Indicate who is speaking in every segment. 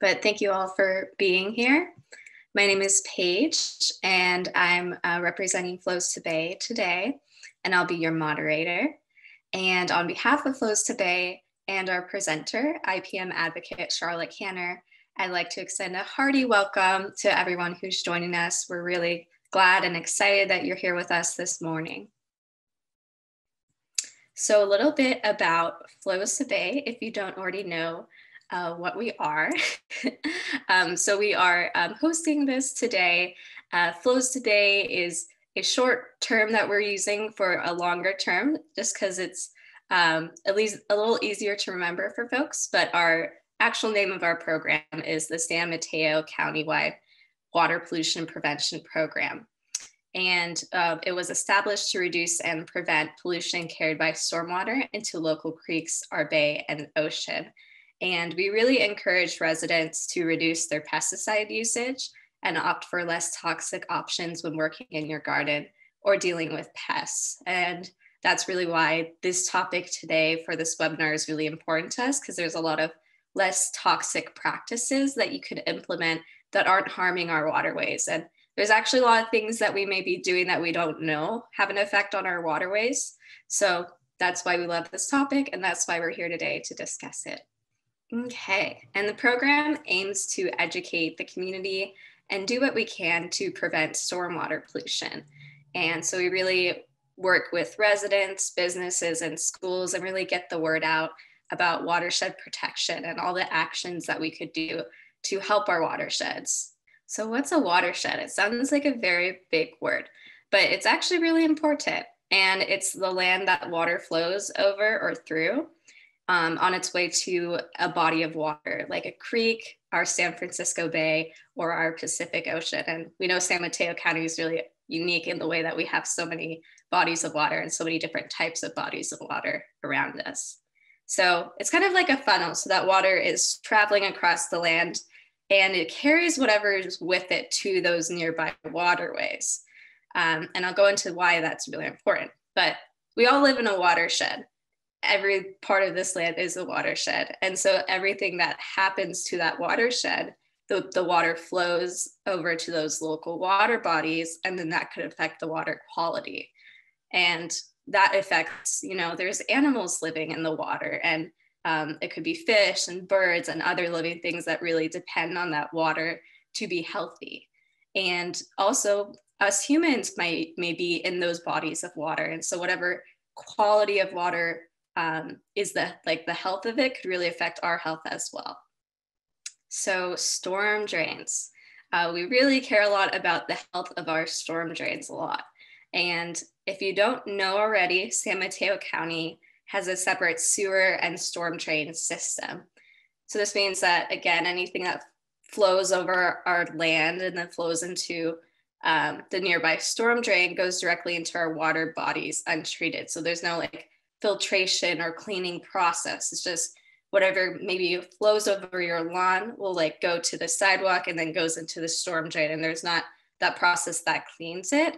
Speaker 1: but thank you all for being here. My name is Paige, and I'm uh, representing Flows to Bay today, and I'll be your moderator. And on behalf of Flows to Bay and our presenter, IPM advocate Charlotte Canner, I'd like to extend a hearty welcome to everyone who's joining us. We're really glad and excited that you're here with us this morning. So, a little bit about Flows to Bay, if you don't already know what we are. um, so, we are um, hosting this today. Uh, Flows to Bay is a short term that we're using for a longer term, just because it's um, at least a little easier to remember for folks. But our actual name of our program is the San Mateo Countywide Water Pollution Prevention Program. And uh, it was established to reduce and prevent pollution carried by stormwater into local creeks, our bay, and ocean. And we really encourage residents to reduce their pesticide usage and opt for less toxic options when working in your garden or dealing with pests. And that's really why this topic today for this webinar is really important to us because there's a lot of less toxic practices that you could implement that aren't harming our waterways. And there's actually a lot of things that we may be doing that we don't know have an effect on our waterways. So that's why we love this topic, and that's why we're here today to discuss it. Okay, and the program aims to educate the community and do what we can to prevent stormwater pollution. And so we really work with residents, businesses, and schools and really get the word out about watershed protection and all the actions that we could do to help our watersheds. So, what's a watershed? It sounds like a very big word, but it's actually really important. And it's the land that water flows over or through um, on its way to a body of water, like a creek, our San Francisco Bay, or our Pacific Ocean. And we know San Mateo County is really unique in the way that we have so many bodies of water and so many different types of bodies of water around us. So it's kind of like a funnel. So that water is traveling across the land and it carries whatever is with it to those nearby waterways. Um, and I'll go into why that's really important. But we all live in a watershed. Every part of this land is a watershed. And so everything that happens to that watershed, the, the water flows over to those local water bodies, and then that could affect the water quality. And that affects, you know, there's animals living in the water and um, it could be fish and birds and other living things that really depend on that water to be healthy. And also, us humans might may be in those bodies of water, and so whatever quality of water um, is the like the health of it could really affect our health as well. So storm drains. Uh, we really care a lot about the health of our storm drains a lot. And if you don't know already, San Mateo County has a separate sewer and storm drain system. So this means that again, anything that flows over our land and then flows into um, the nearby storm drain goes directly into our water bodies untreated. So there's no like filtration or cleaning process. It's just whatever maybe flows over your lawn will like go to the sidewalk and then goes into the storm drain. And there's not that process that cleans it.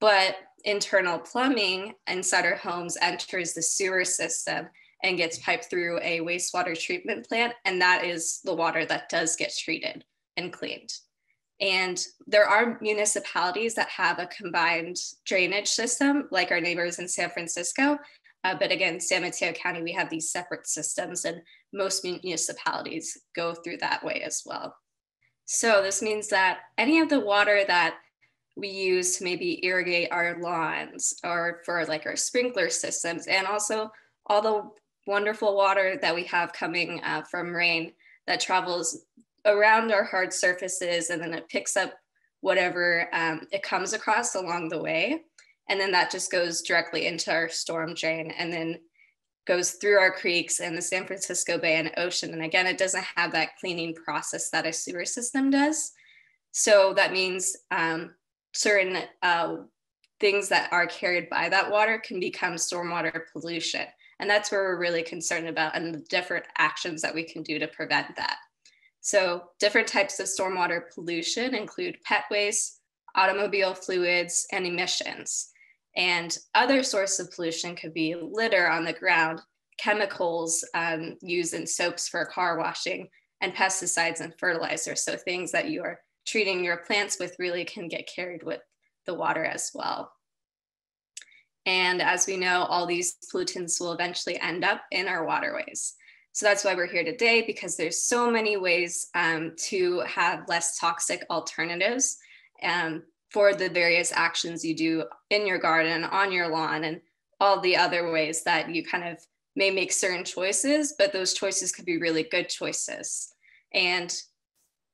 Speaker 1: But internal plumbing inside our homes enters the sewer system and gets piped through a wastewater treatment plant. And that is the water that does get treated and cleaned. And there are municipalities that have a combined drainage system, like our neighbors in San Francisco. Uh, but again, San Mateo County, we have these separate systems, and most municipalities go through that way as well. So this means that any of the water that we use to maybe irrigate our lawns or for like our sprinkler systems and also all the wonderful water that we have coming uh, from rain that travels around our hard surfaces and then it picks up whatever um, it comes across along the way and then that just goes directly into our storm drain and then goes through our creeks and the san francisco bay and ocean and again it doesn't have that cleaning process that a sewer system does so that means um, certain uh, things that are carried by that water can become stormwater pollution. And that's where we're really concerned about and the different actions that we can do to prevent that. So different types of stormwater pollution include pet waste, automobile fluids, and emissions. And other sources of pollution could be litter on the ground, chemicals um, used in soaps for car washing, and pesticides and fertilizers. So things that you are treating your plants with really can get carried with the water as well. And as we know, all these pollutants will eventually end up in our waterways. So that's why we're here today, because there's so many ways um, to have less toxic alternatives um, for the various actions you do in your garden, on your lawn, and all the other ways that you kind of may make certain choices, but those choices could be really good choices. And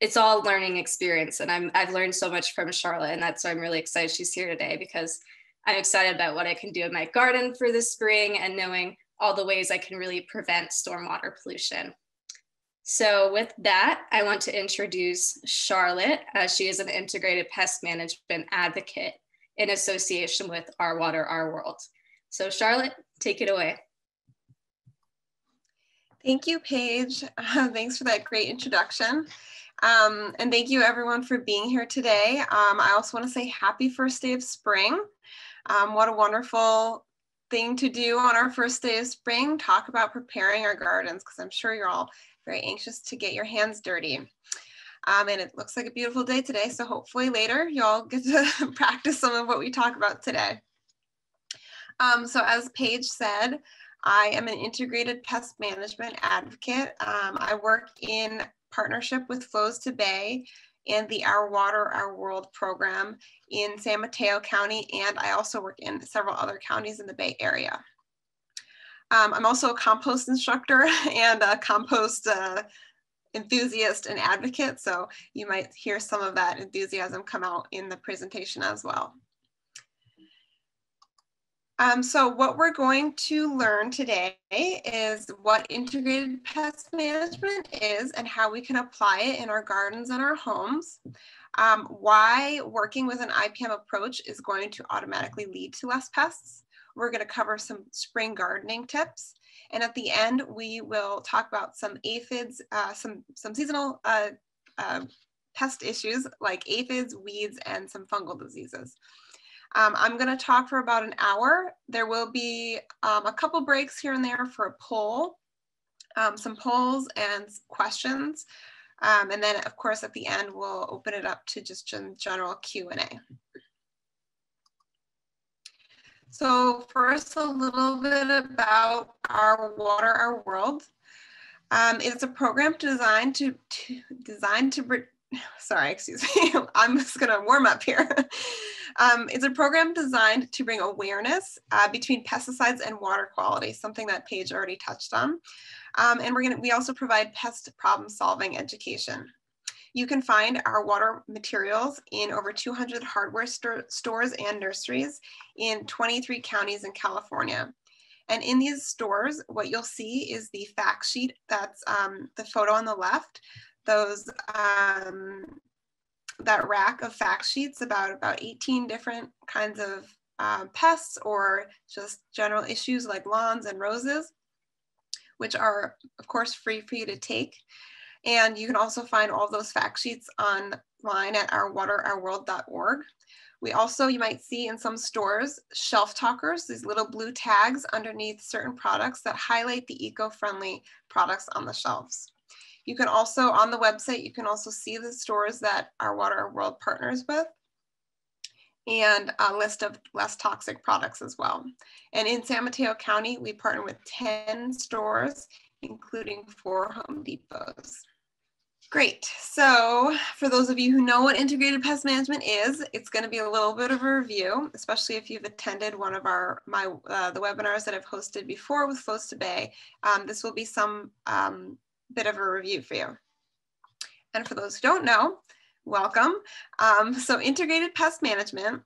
Speaker 1: it's all learning experience. And I'm, I've learned so much from Charlotte, and that's why I'm really excited she's here today because I'm excited about what I can do in my garden for the spring and knowing all the ways I can really prevent stormwater pollution. So with that, I want to introduce Charlotte. Uh, she is an integrated pest management advocate in association with Our Water, Our World. So Charlotte, take it away.
Speaker 2: Thank you, Paige. Uh, thanks for that great introduction. Um, and thank you everyone for being here today. Um, I also want to say happy first day of spring. Um, what a wonderful thing to do on our first day of spring, talk about preparing our gardens, because I'm sure you're all very anxious to get your hands dirty. Um, and it looks like a beautiful day today, so hopefully later y'all get to practice some of what we talk about today. Um, so as Paige said, I am an integrated pest management advocate. Um, I work in partnership with Flows to Bay and the Our Water, Our World program in San Mateo County, and I also work in several other counties in the Bay Area. Um, I'm also a compost instructor and a compost uh, enthusiast and advocate, so you might hear some of that enthusiasm come out in the presentation as well. Um, so what we're going to learn today is what integrated pest management is and how we can apply it in our gardens and our homes. Um, why working with an IPM approach is going to automatically lead to less pests. We're going to cover some spring gardening tips. And at the end, we will talk about some aphids, uh, some, some seasonal uh, uh, pest issues like aphids, weeds, and some fungal diseases. Um, I'm going to talk for about an hour. There will be um, a couple breaks here and there for a poll, um, some polls and questions. Um, and then of course at the end, we'll open it up to just general Q&A. So first a little bit about our Water, Our World. Um, it's a program designed to, to designed to sorry, excuse me, I'm just gonna warm up here. Um, it's a program designed to bring awareness uh, between pesticides and water quality, something that Paige already touched on. Um, and we're gonna, we also provide pest problem solving education. You can find our water materials in over 200 hardware st stores and nurseries in 23 counties in California. And in these stores, what you'll see is the fact sheet, that's um, the photo on the left those um, that rack of fact sheets about about 18 different kinds of um, pests or just general issues like lawns and roses, which are of course free for you to take. And you can also find all those fact sheets online at ourwaterourworld.org. We also, you might see in some stores, shelf talkers, these little blue tags underneath certain products that highlight the eco-friendly products on the shelves. You can also, on the website, you can also see the stores that our Water Our World partners with and a list of less toxic products as well. And in San Mateo County, we partner with 10 stores, including four Home Depots. Great. So for those of you who know what integrated pest management is, it's going to be a little bit of a review, especially if you've attended one of our my uh, the webinars that I've hosted before with Flows to Bay. Um, this will be some um, bit of a review for you. And for those who don't know, welcome. Um, so integrated pest management,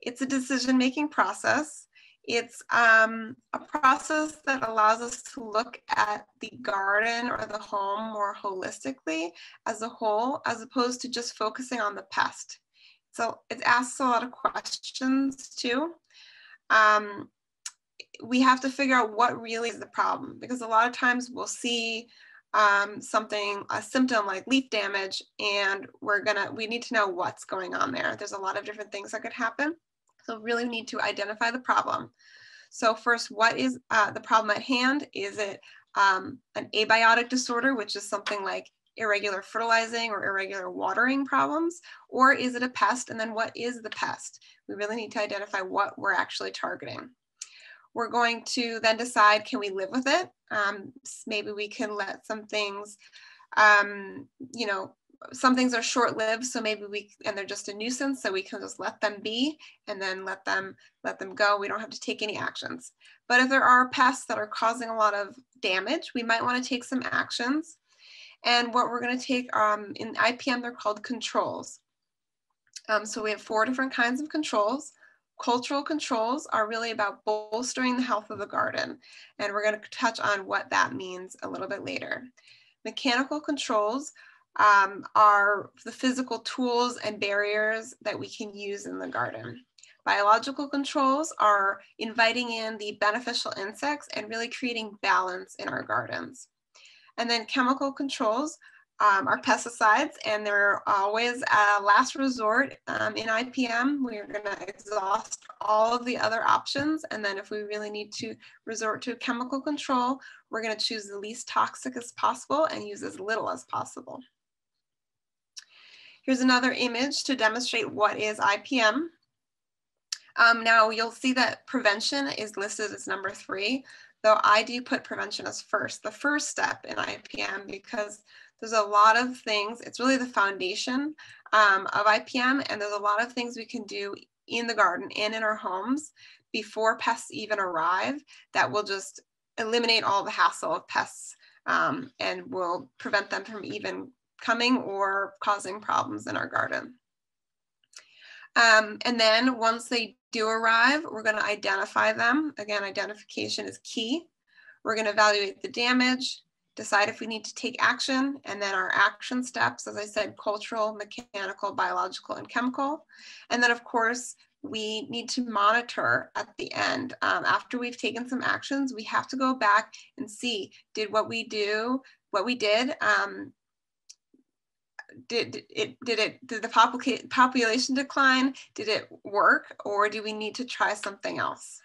Speaker 2: it's a decision-making process. It's um, a process that allows us to look at the garden or the home more holistically as a whole, as opposed to just focusing on the pest. So it asks a lot of questions too. Um, we have to figure out what really is the problem because a lot of times we'll see um, something, a symptom like leaf damage, and we're gonna, we need to know what's going on there. There's a lot of different things that could happen. So really need to identify the problem. So first, what is uh, the problem at hand? Is it um, an abiotic disorder, which is something like irregular fertilizing or irregular watering problems, or is it a pest? And then what is the pest? We really need to identify what we're actually targeting. We're going to then decide, can we live with it? Um, maybe we can let some things, um, you know, some things are short-lived so maybe we and they're just a nuisance so we can just let them be and then let them let them go. We don't have to take any actions. But if there are pests that are causing a lot of damage we might want to take some actions. And what we're going to take um, in ipm they're called controls. Um, so we have four different kinds of controls. Cultural controls are really about bolstering the health of the garden and we're going to touch on what that means a little bit later. Mechanical controls um, are the physical tools and barriers that we can use in the garden. Biological controls are inviting in the beneficial insects and really creating balance in our gardens. And then chemical controls um, are pesticides and they're always a last resort um, in IPM. We're gonna exhaust all of the other options. And then if we really need to resort to chemical control, we're gonna choose the least toxic as possible and use as little as possible. Here's another image to demonstrate what is IPM. Um, now you'll see that prevention is listed as number three, though I do put prevention as first, the first step in IPM because there's a lot of things, it's really the foundation um, of IPM and there's a lot of things we can do in the garden and in our homes before pests even arrive that will just eliminate all the hassle of pests um, and will prevent them from even coming or causing problems in our garden. Um, and then once they do arrive, we're going to identify them. Again, identification is key. We're going to evaluate the damage, decide if we need to take action, and then our action steps, as I said, cultural, mechanical, biological, and chemical. And then, of course, we need to monitor at the end. Um, after we've taken some actions, we have to go back and see, did what we do, what we did, um, did it did it did the popul population decline? Did it work or do we need to try something else?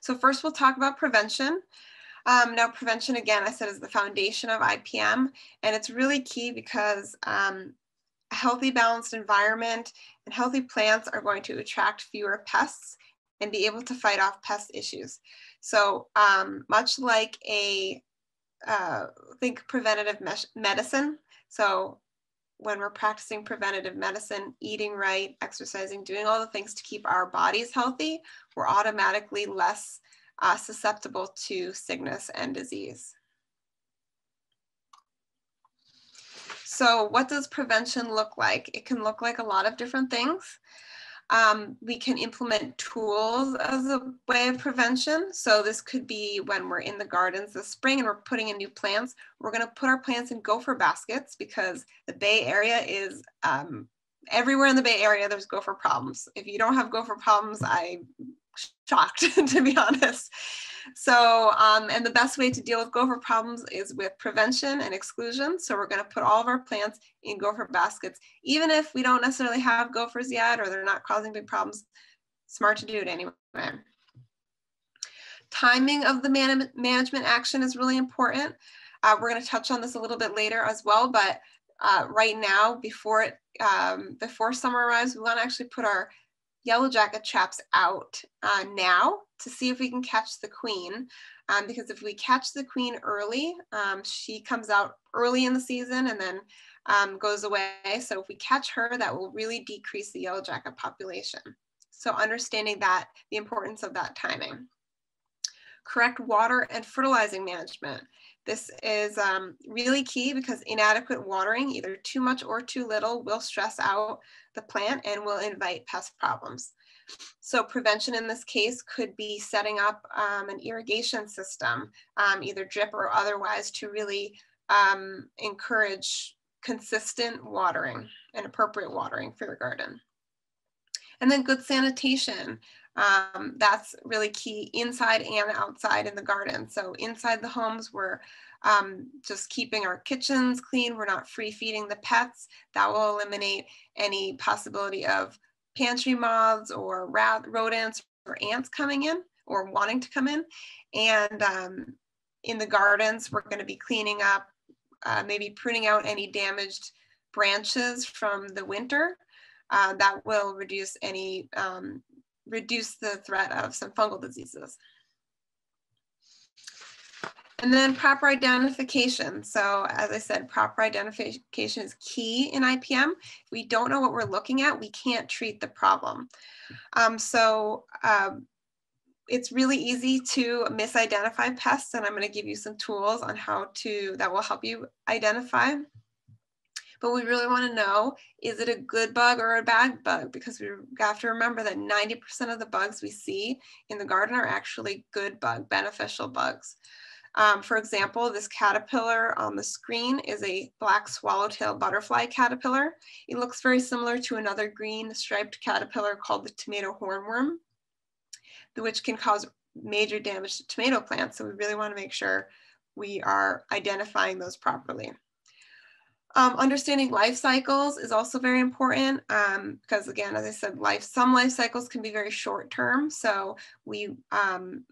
Speaker 2: So first we'll talk about prevention. Um, now prevention again i said is the foundation of ipm and it's really key because um, a healthy balanced environment and healthy plants are going to attract fewer pests and be able to fight off pest issues. So um, much like a uh, think preventative medicine. So when we're practicing preventative medicine, eating right, exercising, doing all the things to keep our bodies healthy, we're automatically less uh, susceptible to sickness and disease. So what does prevention look like? It can look like a lot of different things. Um, we can implement tools as a way of prevention. So this could be when we're in the gardens this spring and we're putting in new plants, we're gonna put our plants in gopher baskets because the Bay Area is um, everywhere in the Bay Area, there's gopher problems. If you don't have gopher problems, I'm shocked to be honest. So, um, and the best way to deal with gopher problems is with prevention and exclusion. So we're gonna put all of our plants in gopher baskets, even if we don't necessarily have gophers yet or they're not causing big problems, smart to do it anyway. Timing of the man management action is really important. Uh, we're gonna touch on this a little bit later as well, but uh, right now, before it, um, before summer arrives, we wanna actually put our yellow jacket traps out uh, now to see if we can catch the queen. Um, because if we catch the queen early, um, she comes out early in the season and then um, goes away. So if we catch her, that will really decrease the yellow jacket population. So understanding that, the importance of that timing. Correct water and fertilizing management. This is um, really key because inadequate watering, either too much or too little, will stress out the plant and will invite pest problems. So prevention in this case could be setting up um, an irrigation system, um, either drip or otherwise, to really um, encourage consistent watering and appropriate watering for your garden. And then good sanitation. Um, that's really key inside and outside in the garden. So inside the homes, we're um, just keeping our kitchens clean. We're not free feeding the pets. That will eliminate any possibility of pantry moths or rat, rodents or ants coming in or wanting to come in. And um, in the gardens, we're going to be cleaning up uh, maybe pruning out any damaged branches from the winter. Uh, that will reduce any um, reduce the threat of some fungal diseases. And then proper identification. So as I said, proper identification is key in IPM. If we don't know what we're looking at, we can't treat the problem. Um, so um, it's really easy to misidentify pests and I'm gonna give you some tools on how to, that will help you identify. But we really wanna know, is it a good bug or a bad bug? Because we have to remember that 90% of the bugs we see in the garden are actually good bug, beneficial bugs. Um, for example, this caterpillar on the screen is a black swallowtail butterfly caterpillar. It looks very similar to another green striped caterpillar called the tomato hornworm, which can cause major damage to tomato plants. So we really wanna make sure we are identifying those properly. Um, understanding life cycles is also very important um, because again, as I said, life some life cycles can be very short term. So we um,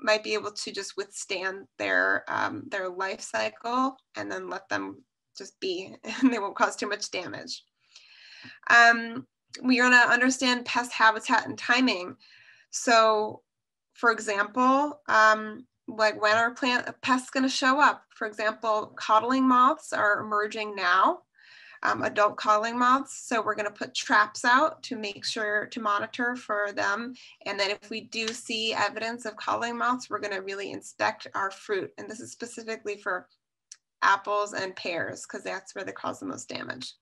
Speaker 2: might be able to just withstand their um, their life cycle and then let them just be and they won't cause too much damage. Um, we're to understand pest habitat and timing. So for example, um, like when are plant pests going to show up? For example, codling moths are emerging now um, adult codling moths. So we're going to put traps out to make sure to monitor for them. And then if we do see evidence of codling moths, we're going to really inspect our fruit. And this is specifically for apples and pears because that's where they cause the most damage.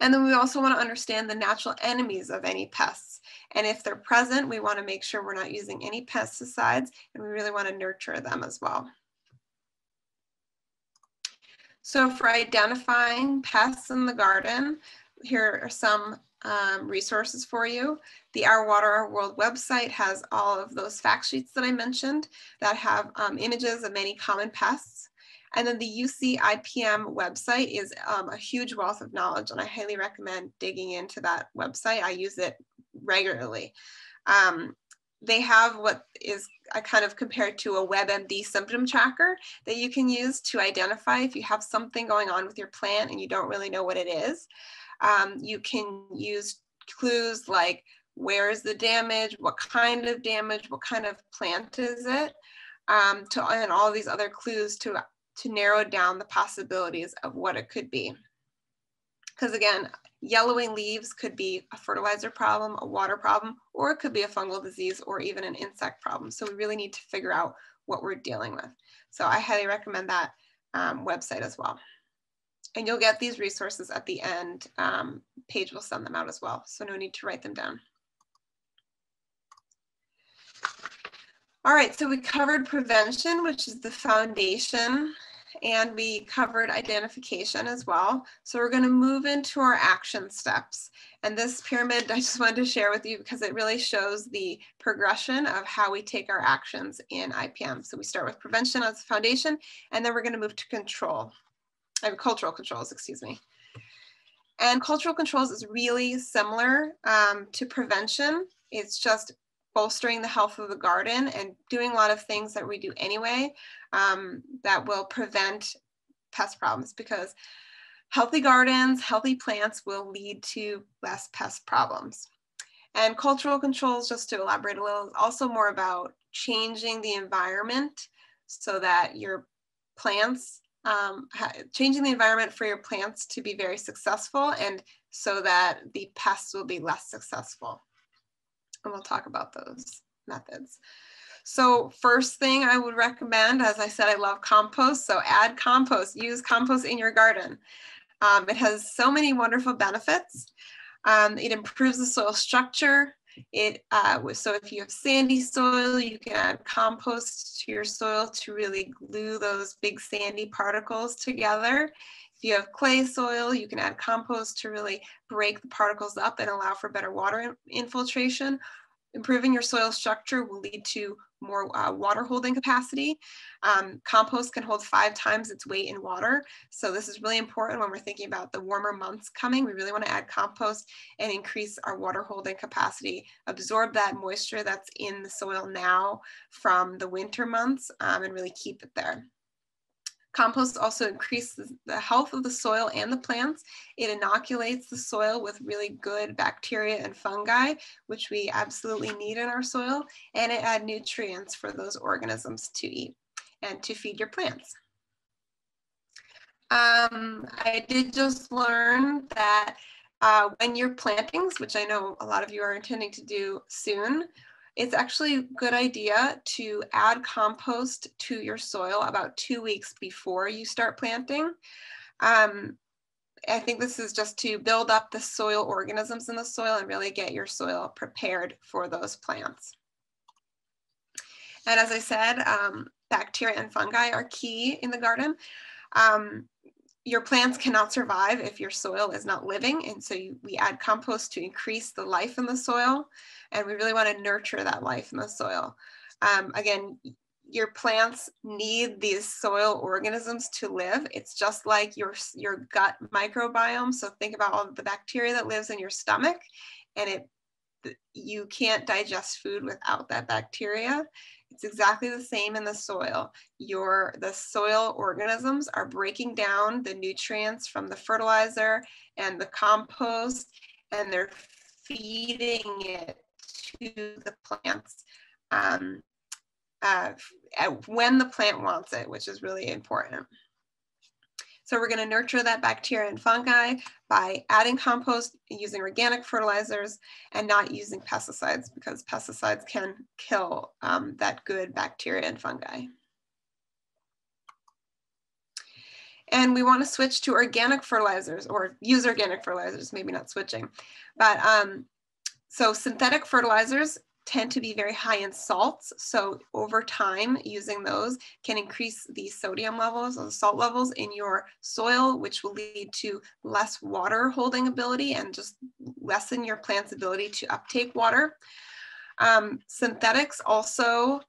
Speaker 2: And then we also want to understand the natural enemies of any pests. And if they're present, we want to make sure we're not using any pesticides and we really want to nurture them as well. So for identifying pests in the garden, here are some um, resources for you. The Our Water, Our World website has all of those fact sheets that I mentioned that have um, images of many common pests. And then the UC IPM website is um, a huge wealth of knowledge and I highly recommend digging into that website. I use it regularly. Um, they have what is I kind of compared to a WebMD symptom tracker that you can use to identify if you have something going on with your plant and you don't really know what it is. Um, you can use clues like where is the damage, what kind of damage, what kind of plant is it, um, to, and all these other clues to, to narrow down the possibilities of what it could be. Because again, Yellowing leaves could be a fertilizer problem, a water problem, or it could be a fungal disease or even an insect problem. So we really need to figure out what we're dealing with. So I highly recommend that um, website as well. And you'll get these resources at the end. Um, Paige will send them out as well. So no need to write them down. All right, so we covered prevention, which is the foundation and we covered identification as well. So we're going to move into our action steps. And this pyramid I just wanted to share with you because it really shows the progression of how we take our actions in IPM. So we start with prevention as a foundation, and then we're going to move to control, uh, cultural controls, excuse me. And cultural controls is really similar um, to prevention. It's just bolstering the health of the garden and doing a lot of things that we do anyway um, that will prevent pest problems because healthy gardens, healthy plants will lead to less pest problems. And cultural controls, just to elaborate a little, is also more about changing the environment so that your plants, um, changing the environment for your plants to be very successful and so that the pests will be less successful and we'll talk about those methods. So first thing I would recommend, as I said, I love compost. So add compost, use compost in your garden. Um, it has so many wonderful benefits. Um, it improves the soil structure. It uh, so if you have sandy soil, you can add compost to your soil to really glue those big sandy particles together. If you have clay soil, you can add compost to really break the particles up and allow for better water infiltration. Improving your soil structure will lead to more uh, water holding capacity. Um, compost can hold five times its weight in water. So this is really important when we're thinking about the warmer months coming. We really wanna add compost and increase our water holding capacity, absorb that moisture that's in the soil now from the winter months um, and really keep it there. Compost also increases the health of the soil and the plants. It inoculates the soil with really good bacteria and fungi, which we absolutely need in our soil, and it adds nutrients for those organisms to eat and to feed your plants. Um, I did just learn that uh, when you're plantings, which I know a lot of you are intending to do soon, it's actually a good idea to add compost to your soil about two weeks before you start planting. Um, I think this is just to build up the soil organisms in the soil and really get your soil prepared for those plants. And as I said, um, bacteria and fungi are key in the garden. Um, your plants cannot survive if your soil is not living. And so you, we add compost to increase the life in the soil. And we really want to nurture that life in the soil. Um, again, your plants need these soil organisms to live. It's just like your, your gut microbiome. So think about all the bacteria that lives in your stomach and it you can't digest food without that bacteria. It's exactly the same in the soil. Your the soil organisms are breaking down the nutrients from the fertilizer and the compost, and they're feeding it to the plants um, uh, when the plant wants it, which is really important. So we're going to nurture that bacteria and fungi by adding compost, using organic fertilizers, and not using pesticides because pesticides can kill um, that good bacteria and fungi. And we want to switch to organic fertilizers or use organic fertilizers, maybe not switching. But um, so synthetic fertilizers tend to be very high in salts. So over time, using those can increase the sodium levels the salt levels in your soil, which will lead to less water holding ability and just lessen your plant's ability to uptake water. Um, synthetics also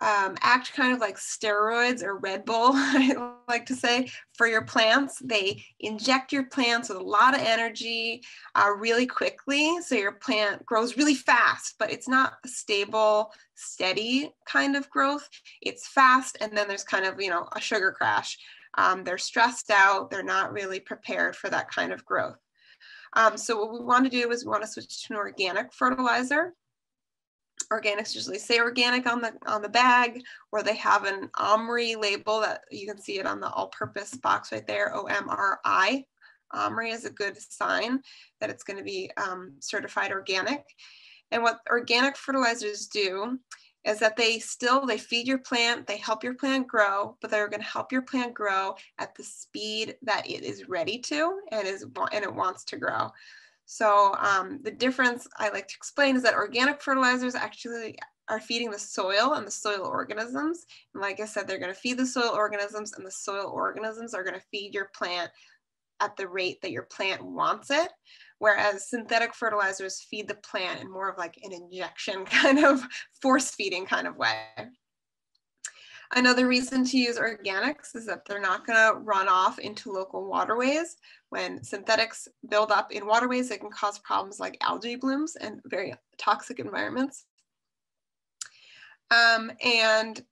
Speaker 2: um, act kind of like steroids or Red Bull, I like to say, for your plants. They inject your plants with a lot of energy uh, really quickly. So your plant grows really fast, but it's not a stable, steady kind of growth. It's fast, and then there's kind of, you know, a sugar crash. Um, they're stressed out, they're not really prepared for that kind of growth. Um, so what we want to do is we want to switch to an organic fertilizer organics usually say organic on the on the bag or they have an omri label that you can see it on the all-purpose box right there o-m-r-i omri is a good sign that it's going to be um, certified organic. And what organic fertilizers do is that they still they feed your plant they help your plant grow but they're going to help your plant grow at the speed that it is ready to and is and it wants to grow so um, the difference I like to explain is that organic fertilizers actually are feeding the soil and the soil organisms. And like I said, they're going to feed the soil organisms and the soil organisms are going to feed your plant at the rate that your plant wants it. Whereas synthetic fertilizers feed the plant in more of like an injection kind of force feeding kind of way. Another reason to use organics is that they're not going to run off into local waterways. When synthetics build up in waterways, it can cause problems like algae blooms and very toxic environments. Um, and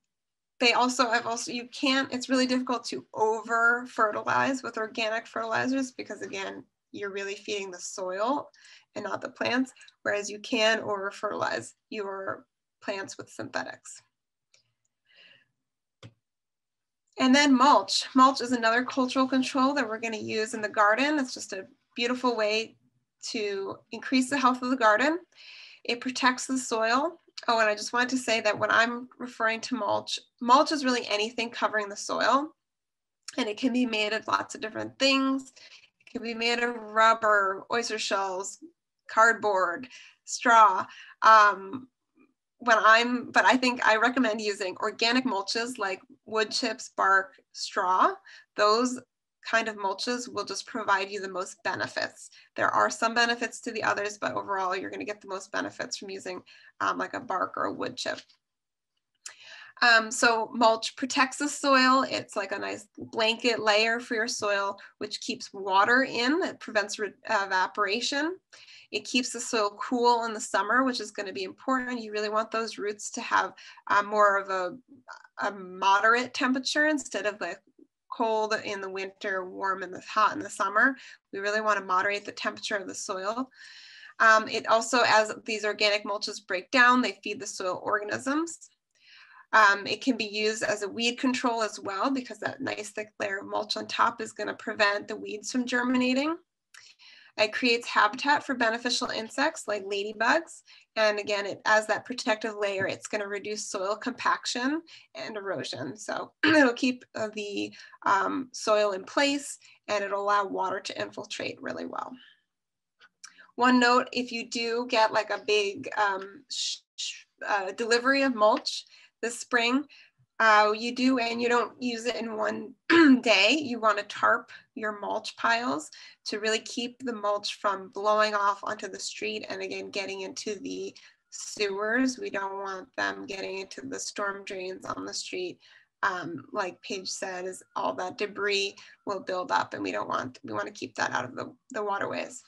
Speaker 2: they also have also, you can't, it's really difficult to over fertilize with organic fertilizers because again, you're really feeding the soil and not the plants, whereas you can over fertilize your plants with synthetics. And then mulch. Mulch is another cultural control that we're going to use in the garden. It's just a beautiful way to increase the health of the garden. It protects the soil. Oh, and I just wanted to say that when I'm referring to mulch, mulch is really anything covering the soil. And it can be made of lots of different things. It can be made of rubber, oyster shells, cardboard, straw. Um, when I'm, but I think I recommend using organic mulches like wood chips, bark, straw. Those kind of mulches will just provide you the most benefits. There are some benefits to the others, but overall you're gonna get the most benefits from using um, like a bark or a wood chip. Um, so mulch protects the soil. It's like a nice blanket layer for your soil, which keeps water in, it prevents evaporation. It keeps the soil cool in the summer, which is going to be important. You really want those roots to have uh, more of a, a moderate temperature instead of like cold in the winter, warm in the hot in the summer. We really want to moderate the temperature of the soil. Um, it also, as these organic mulches break down, they feed the soil organisms. Um, it can be used as a weed control as well because that nice thick layer of mulch on top is going to prevent the weeds from germinating. It creates habitat for beneficial insects like ladybugs. And again, it, as that protective layer, it's going to reduce soil compaction and erosion. So it'll keep uh, the um, soil in place and it'll allow water to infiltrate really well. One note, if you do get like a big um, uh, delivery of mulch this spring, uh, you do and you don't use it in one day, you want to tarp your mulch piles to really keep the mulch from blowing off onto the street and again getting into the sewers. We don't want them getting into the storm drains on the street. Um, like Paige said, is all that debris will build up and we don't want, we want to keep that out of the, the waterways.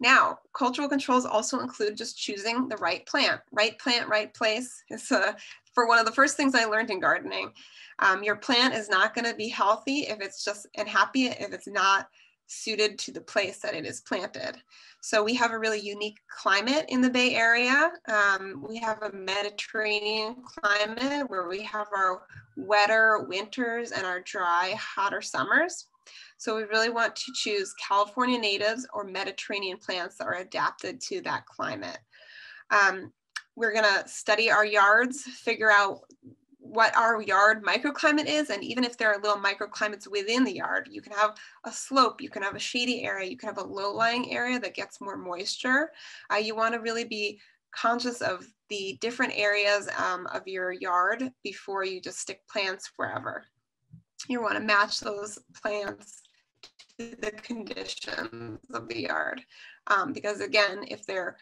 Speaker 2: Now, cultural controls also include just choosing the right plant, right plant, right place. It's a, for one of the first things I learned in gardening. Um, your plant is not going to be healthy if it's just and happy if it's not suited to the place that it is planted. So we have a really unique climate in the Bay Area. Um, we have a Mediterranean climate where we have our wetter winters and our dry, hotter summers. So we really want to choose California natives or Mediterranean plants that are adapted to that climate. Um, we're gonna study our yards, figure out what our yard microclimate is. And even if there are little microclimates within the yard, you can have a slope, you can have a shady area, you can have a low lying area that gets more moisture. Uh, you wanna really be conscious of the different areas um, of your yard before you just stick plants wherever. You wanna match those plants to the conditions of the yard. Um, because again, if they're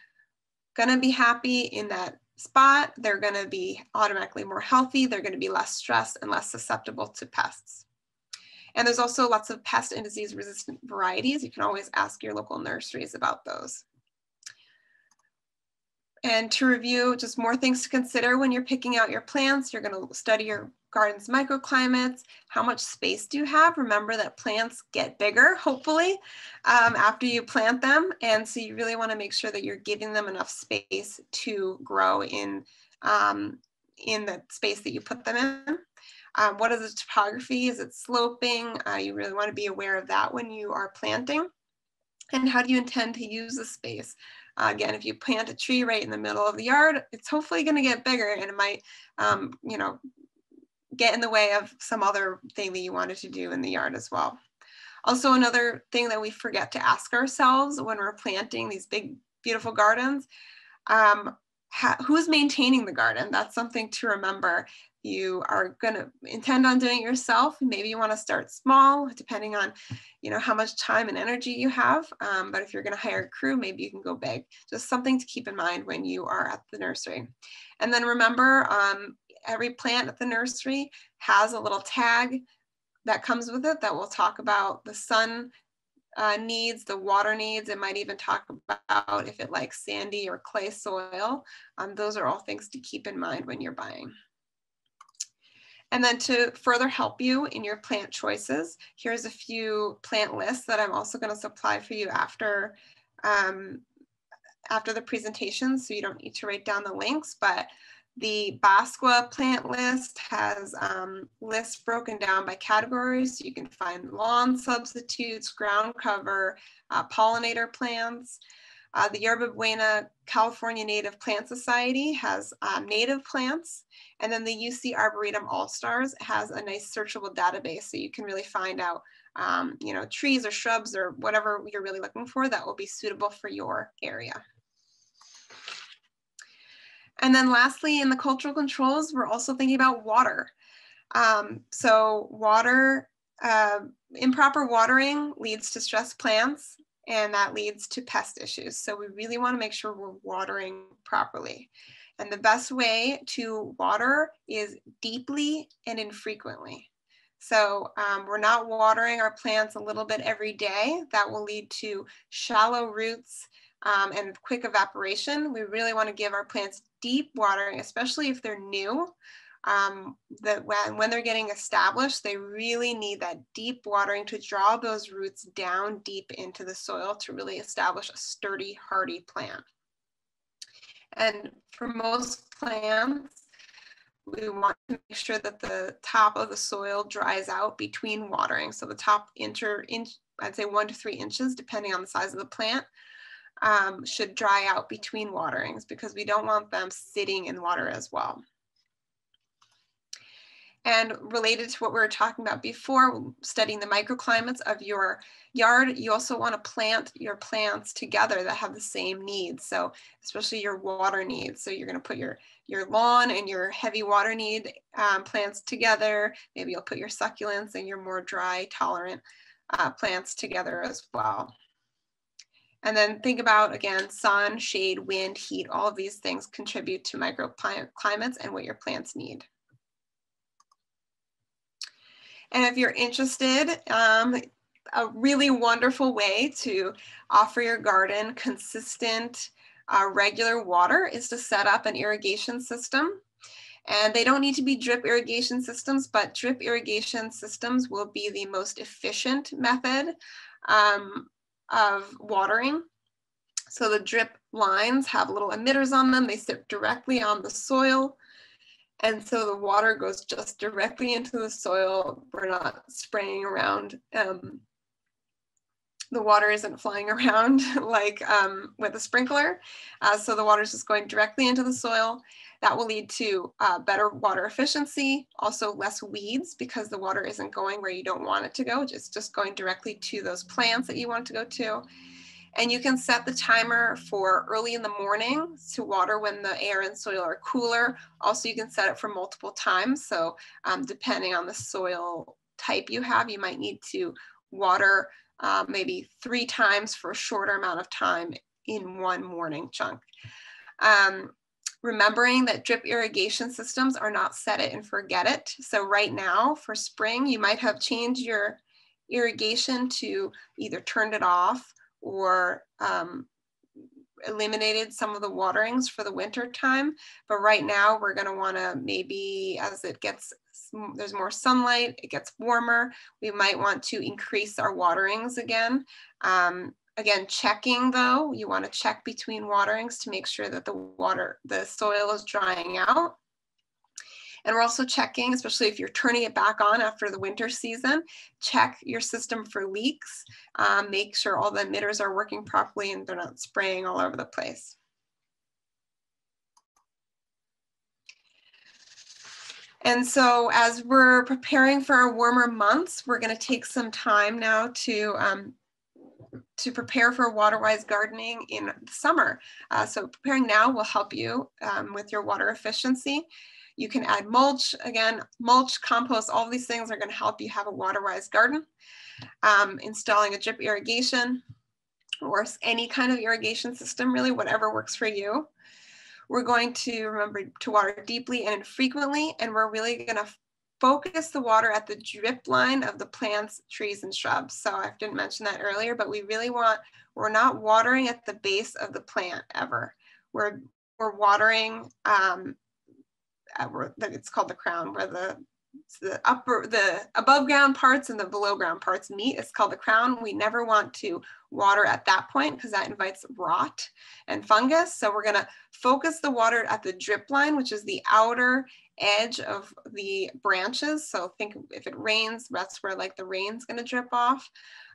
Speaker 2: going to be happy in that spot. They're going to be automatically more healthy. They're going to be less stressed and less susceptible to pests. And there's also lots of pest and disease resistant varieties. You can always ask your local nurseries about those. And to review, just more things to consider when you're picking out your plants. You're going to study your garden's microclimates. How much space do you have? Remember that plants get bigger, hopefully, um, after you plant them. And so you really want to make sure that you're giving them enough space to grow in, um, in the space that you put them in. Um, what is the topography? Is it sloping? Uh, you really want to be aware of that when you are planting. And how do you intend to use the space? Again, if you plant a tree right in the middle of the yard, it's hopefully going to get bigger and it might, um, you know, get in the way of some other thing that you wanted to do in the yard as well. Also, another thing that we forget to ask ourselves when we're planting these big, beautiful gardens, um, who's maintaining the garden? That's something to remember. You are going to intend on doing it yourself. Maybe you want to start small, depending on, you know, how much time and energy you have. Um, but if you're going to hire a crew, maybe you can go big. Just something to keep in mind when you are at the nursery. And then remember, um, every plant at the nursery has a little tag that comes with it that will talk about the sun uh, needs, the water needs. It might even talk about if it likes sandy or clay soil. Um, those are all things to keep in mind when you're buying. And then to further help you in your plant choices, here's a few plant lists that I'm also going to supply for you after, um, after the presentation. So you don't need to write down the links, but the BAWSCA plant list has um, lists broken down by categories. You can find lawn substitutes, ground cover, uh, pollinator plants. Uh, the Yerba Buena California Native Plant Society has um, native plants. And then the UC Arboretum All-Stars has a nice searchable database so you can really find out um, you know, trees or shrubs or whatever you're really looking for that will be suitable for your area. And then lastly, in the cultural controls, we're also thinking about water. Um, so water, uh, improper watering leads to stressed plants and that leads to pest issues. So we really wanna make sure we're watering properly. And the best way to water is deeply and infrequently. So um, we're not watering our plants a little bit every day. That will lead to shallow roots um, and quick evaporation. We really want to give our plants deep watering, especially if they're new. Um, that when, when they're getting established, they really need that deep watering to draw those roots down deep into the soil to really establish a sturdy, hardy plant. And for most plants, we want to make sure that the top of the soil dries out between watering. So the top inch, inch I'd say one to three inches, depending on the size of the plant, um, should dry out between waterings because we don't want them sitting in water as well. And related to what we were talking about before, studying the microclimates of your yard, you also want to plant your plants together that have the same needs. So especially your water needs. So you're going to put your, your lawn and your heavy water need um, plants together. Maybe you'll put your succulents and your more dry tolerant uh, plants together as well. And then think about, again, sun, shade, wind, heat, all of these things contribute to microclimates and what your plants need. And if you're interested, um, a really wonderful way to offer your garden consistent, uh, regular water is to set up an irrigation system. And they don't need to be drip irrigation systems, but drip irrigation systems will be the most efficient method um, of watering. So the drip lines have little emitters on them. They sit directly on the soil. And so the water goes just directly into the soil. We're not spraying around. Um, the water isn't flying around like um, with a sprinkler. Uh, so the water is just going directly into the soil. That will lead to uh, better water efficiency, also less weeds because the water isn't going where you don't want it to go. It's just going directly to those plants that you want to go to. And you can set the timer for early in the morning to water when the air and soil are cooler. Also, you can set it for multiple times. So um, depending on the soil type you have, you might need to water uh, maybe three times for a shorter amount of time in one morning chunk. Um, remembering that drip irrigation systems are not set it and forget it. So right now for spring, you might have changed your irrigation to either turned it off or um, eliminated some of the waterings for the winter time. But right now we're gonna wanna maybe as it gets, there's more sunlight, it gets warmer, we might want to increase our waterings again. Um, again, checking though, you wanna check between waterings to make sure that the water, the soil is drying out. And we're also checking, especially if you're turning it back on after the winter season, check your system for leaks. Um, make sure all the emitters are working properly and they're not spraying all over the place. And so as we're preparing for our warmer months, we're gonna take some time now to um, to prepare for water-wise gardening in the summer. Uh, so preparing now will help you um, with your water efficiency. You can add mulch. Again, mulch, compost, all these things are going to help you have a water-wise garden. Um, installing a drip irrigation or any kind of irrigation system, really, whatever works for you. We're going to remember to water deeply and infrequently, and we're really going to focus the water at the drip line of the plants, trees, and shrubs. So I didn't mention that earlier, but we really want, we're not watering at the base of the plant ever. We're, we're watering um, it's called the crown, where the the upper the above ground parts and the below ground parts meet. It's called the crown. We never want to water at that point because that invites rot and fungus. So we're going to focus the water at the drip line which is the outer edge of the branches. So think if it rains that's where like the rain's going to drip off.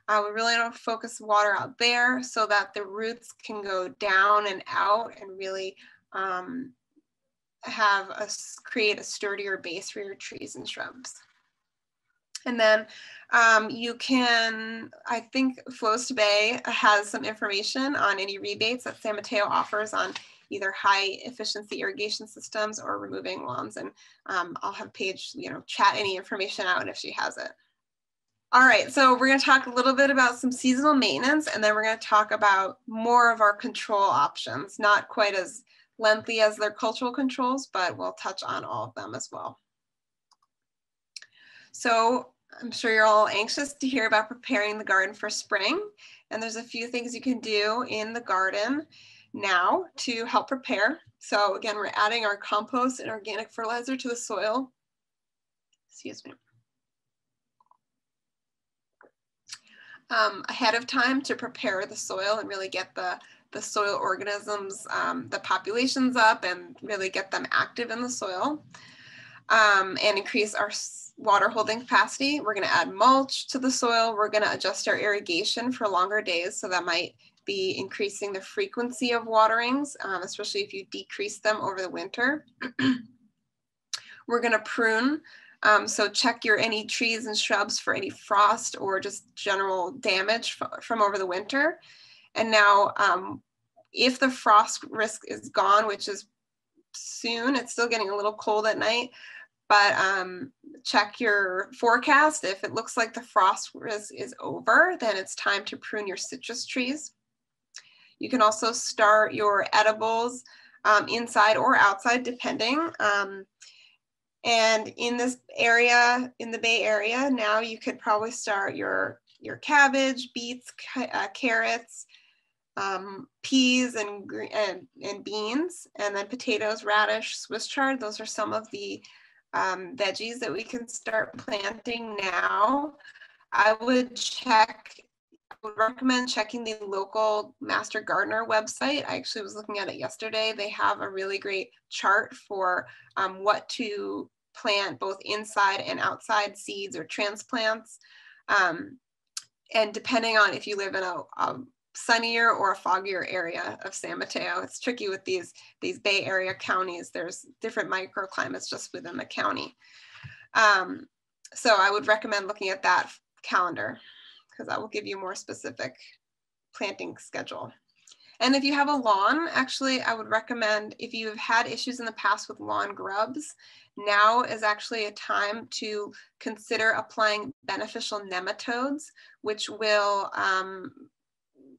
Speaker 2: Uh, we really don't focus water out there so that the roots can go down and out and really um, have a create a sturdier base for your trees and shrubs. And then um, you can, I think Flows to Bay has some information on any rebates that San Mateo offers on either high efficiency irrigation systems or removing lawns. And um, I'll have Paige, you know, chat any information out if she has it. All right, so we're gonna talk a little bit about some seasonal maintenance and then we're gonna talk about more of our control options, not quite as lengthy as their cultural controls, but we'll touch on all of them as well. So I'm sure you're all anxious to hear about preparing the garden for spring. And there's a few things you can do in the garden. now to help prepare. So again, we're adding our compost and organic fertilizer to the soil. Excuse me. Um, ahead of time to prepare the soil and really get the, the soil organisms, um, the populations up and really get them active in the soil um, and increase our water holding capacity. We're gonna add mulch to the soil. We're gonna adjust our irrigation for longer days. So that might be increasing the frequency of waterings, um, especially if you decrease them over the winter. We're gonna prune. Um, so check your any trees and shrubs for any frost or just general damage from over the winter. And now um, if the frost risk is gone, which is soon, it's still getting a little cold at night, but um, check your forecast. If it looks like the frost risk is over, then it's time to prune your citrus trees. You can also start your edibles um, inside or outside, depending. Um, and in this area, in the Bay Area, now you could probably start your, your cabbage, beets, ca uh, carrots, um, peas and, and, and beans, and then potatoes, radish, Swiss chard. Those are some of the um, veggies that we can start planting now. I would check, I would recommend checking the local Master Gardener website. I actually was looking at it yesterday. They have a really great chart for um, what to plant both inside and outside seeds or transplants. Um, and depending on if you live in a, a sunnier or a foggier area of San Mateo. It's tricky with these, these Bay Area counties. There's different microclimates just within the county. Um, so I would recommend looking at that calendar because that will give you more specific planting schedule. And if you have a lawn, actually, I would recommend if you've had issues in the past with lawn grubs, now is actually a time to consider applying beneficial nematodes, which will um,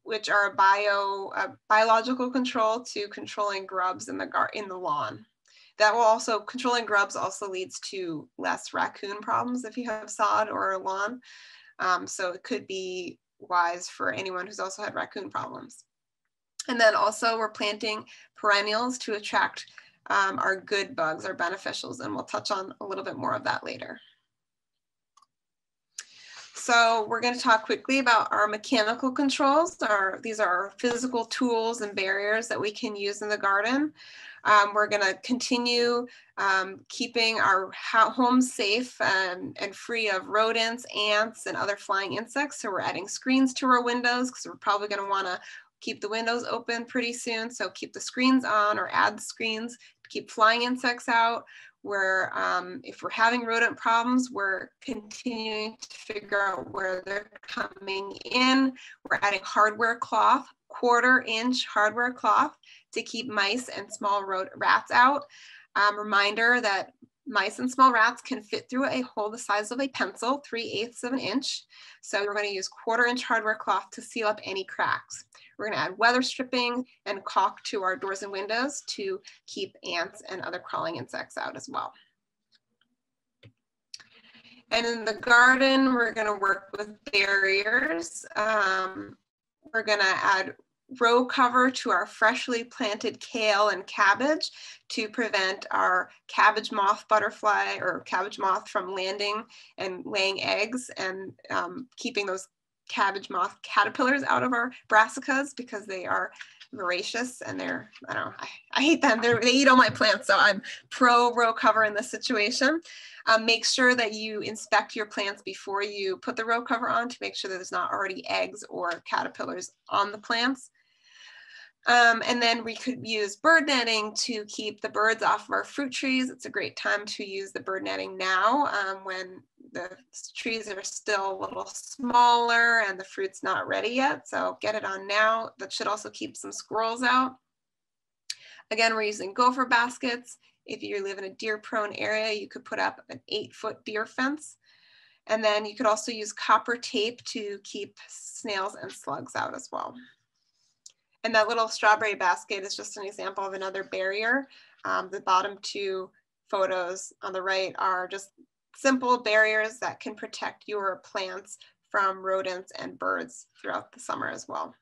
Speaker 2: which are a bio a biological control to controlling grubs in the gar in the lawn. That will also controlling grubs also leads to less raccoon problems if you have sod or a lawn. Um, so it could be wise for anyone who's also had raccoon problems. And then also we're planting perennials to attract um, our good bugs, our beneficials, and we'll touch on a little bit more of that later. So we're going to talk quickly about our mechanical controls. Our, these are our physical tools and barriers that we can use in the garden. Um, we're going to continue um, keeping our homes safe and, and free of rodents, ants, and other flying insects. So we're adding screens to our windows because we're probably going to want to keep the windows open pretty soon. So keep the screens on or add screens to keep flying insects out. Where um, if we're having rodent problems, we're continuing to figure out where they're coming in. We're adding hardware cloth, quarter inch hardware cloth to keep mice and small rats out. Um, reminder that mice and small rats can fit through a hole the size of a pencil, 3 eighths of an inch. So we're going to use quarter inch hardware cloth to seal up any cracks. We're gonna add weather stripping and caulk to our doors and windows to keep ants and other crawling insects out as well. And in the garden, we're gonna work with barriers. Um, we're gonna add row cover to our freshly planted kale and cabbage to prevent our cabbage moth butterfly or cabbage moth from landing and laying eggs and um, keeping those cabbage moth caterpillars out of our brassicas because they are voracious and they're, I don't know, I, I hate them. They're, they eat all my plants. So I'm pro row cover in this situation. Um, make sure that you inspect your plants before you put the row cover on to make sure that there's not already eggs or caterpillars on the plants. Um, and then we could use bird netting to keep the birds off of our fruit trees. It's a great time to use the bird netting now um, when the trees are still a little smaller and the fruit's not ready yet. So get it on now. That should also keep some squirrels out. Again, we're using gopher baskets. If you live in a deer prone area, you could put up an eight foot deer fence. And then you could also use copper tape to keep snails and slugs out as well. And that little strawberry basket is just an example of another barrier. Um, the bottom two photos on the right are just simple barriers that can protect your plants from rodents and birds throughout the summer as well.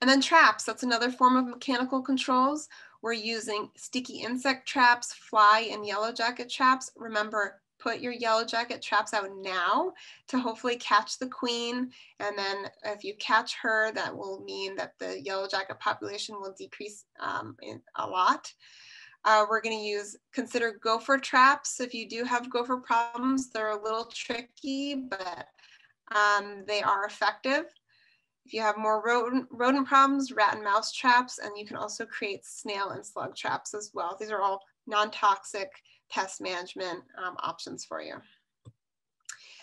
Speaker 2: And then traps, that's another form of mechanical controls. We're using sticky insect traps, fly and yellow jacket traps. Remember, put your yellow jacket traps out now to hopefully catch the queen. And then if you catch her, that will mean that the yellow jacket population will decrease um, a lot. Uh, we're going to use consider gopher traps. If you do have gopher problems, they're a little tricky, but um, they are effective. If you have more rodent, rodent problems, rat and mouse traps, and you can also create snail and slug traps as well. These are all non-toxic pest management um, options for you.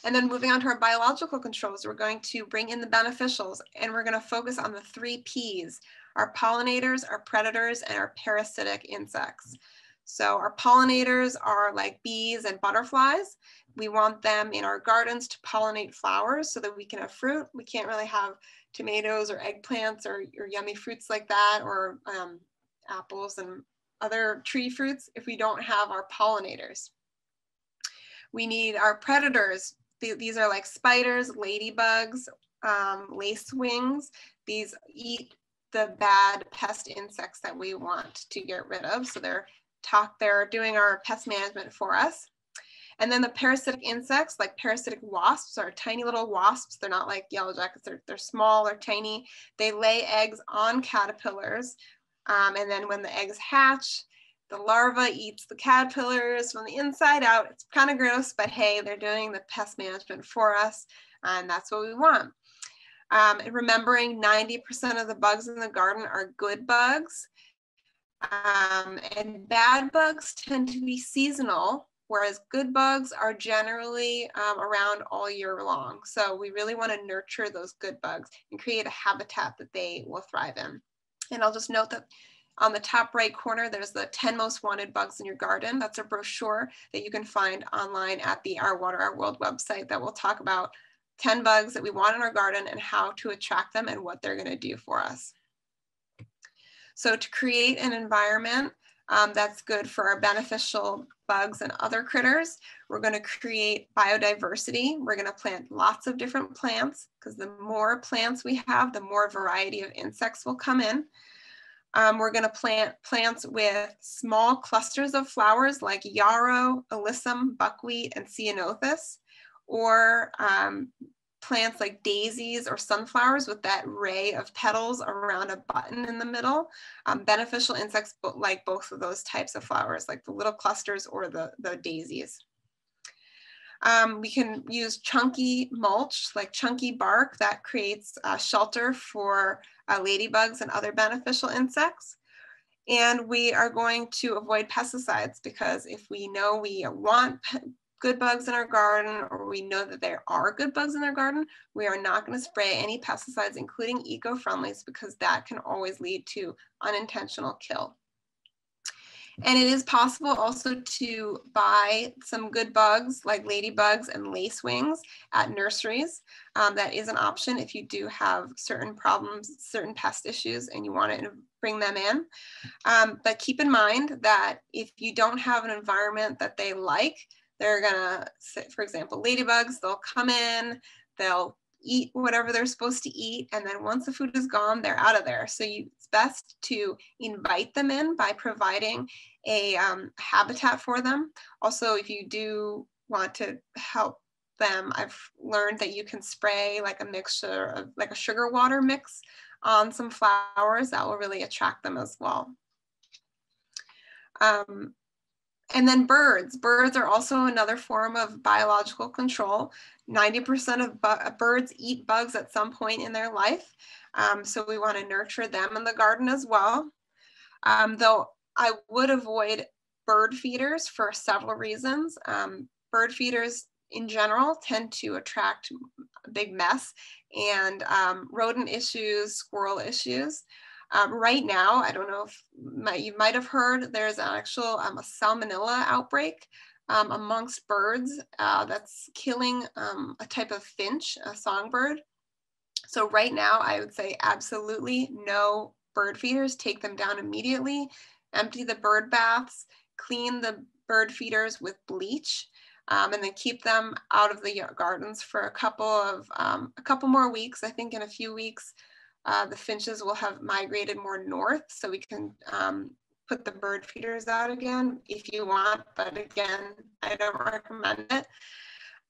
Speaker 2: And then moving on to our biological controls, we're going to bring in the beneficials and we're gonna focus on the three Ps, our pollinators, our predators, and our parasitic insects. So our pollinators are like bees and butterflies. We want them in our gardens to pollinate flowers so that we can have fruit. We can't really have tomatoes or eggplants or, or yummy fruits like that or um, apples and other tree fruits if we don't have our pollinators. We need our predators. These are like spiders, ladybugs, um, lacewings. These eat the bad pest insects that we want to get rid of. So they're talk, they're doing our pest management for us. And then the parasitic insects, like parasitic wasps, are tiny little wasps. They're not like yellow jackets. They're, they're small, they're tiny. They lay eggs on caterpillars. Um, and then when the eggs hatch, the larva eats the caterpillars from the inside out. It's kind of gross, but hey, they're doing the pest management for us, and that's what we want. Um, remembering 90% of the bugs in the garden are good bugs, um, and bad bugs tend to be seasonal, whereas good bugs are generally um, around all year long. So we really want to nurture those good bugs and create a habitat that they will thrive in. And I'll just note that on the top right corner, there's the 10 most wanted bugs in your garden. That's a brochure that you can find online at the Our Water, Our World website that will talk about 10 bugs that we want in our garden and how to attract them and what they're gonna do for us. So to create an environment um, that's good for our beneficial bugs and other critters, we're gonna create biodiversity. We're gonna plant lots of different plants because the more plants we have, the more variety of insects will come in. Um, we're going to plant plants with small clusters of flowers like yarrow, alyssum, buckwheat, and ceanothus, or um, plants like daisies or sunflowers with that ray of petals around a button in the middle. Um, beneficial insects like both of those types of flowers, like the little clusters or the, the daisies. Um, we can use chunky mulch, like chunky bark that creates shelter for uh, ladybugs and other beneficial insects. And we are going to avoid pesticides because if we know we want good bugs in our garden or we know that there are good bugs in our garden, we are not going to spray any pesticides, including eco-friendlies, because that can always lead to unintentional kill. And it is possible also to buy some good bugs like ladybugs and lacewings at nurseries. Um, that is an option if you do have certain problems, certain pest issues, and you want to bring them in. Um, but keep in mind that if you don't have an environment that they like, they're gonna, for example, ladybugs, they'll come in, they'll eat whatever they're supposed to eat. And then once the food is gone, they're out of there. So you, it's best to invite them in by providing a um, habitat for them. Also, if you do want to help them, I've learned that you can spray like a mixture of like a sugar water mix on some flowers that will really attract them as well. Um, and then birds. Birds are also another form of biological control. 90% of birds eat bugs at some point in their life. Um, so we want to nurture them in the garden as well. Um, though I would avoid bird feeders for several reasons. Um, bird feeders in general tend to attract a big mess and um, rodent issues, squirrel issues. Um, right now, I don't know if my, you might have heard, there's an actual um, a salmonella outbreak um, amongst birds uh, that's killing um, a type of finch, a songbird. So right now, I would say absolutely no bird feeders. Take them down immediately, empty the bird baths, clean the bird feeders with bleach, um, and then keep them out of the gardens for a couple of um, a couple more weeks. I think in a few weeks, uh, the finches will have migrated more north so we can um, put the bird feeders out again if you want, but again, I don't recommend it.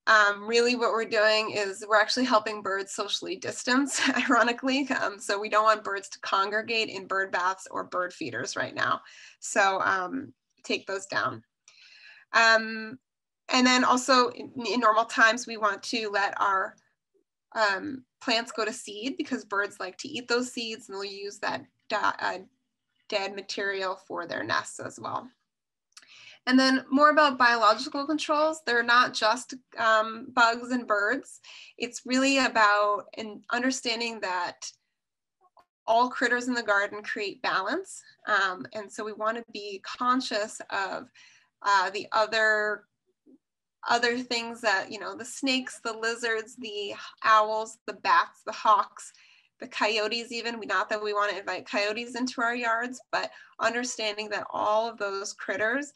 Speaker 2: Um, really what we're doing is we're actually helping birds socially distance, ironically. Um, so we don't want birds to congregate in bird baths or bird feeders right now. So um, take those down. Um, and then also in, in, normal times, we want to let our um, plants go to seed because birds like to eat those seeds and they'll use that uh, dead material for their nests as well. And then more about biological controls. They're not just um, bugs and birds. It's really about in understanding that all critters in the garden create balance. Um, and so we want to be conscious of uh, the other other things that, you know, the snakes, the lizards, the owls, the bats, the hawks, the coyotes even, we not that we want to invite coyotes into our yards, but understanding that all of those critters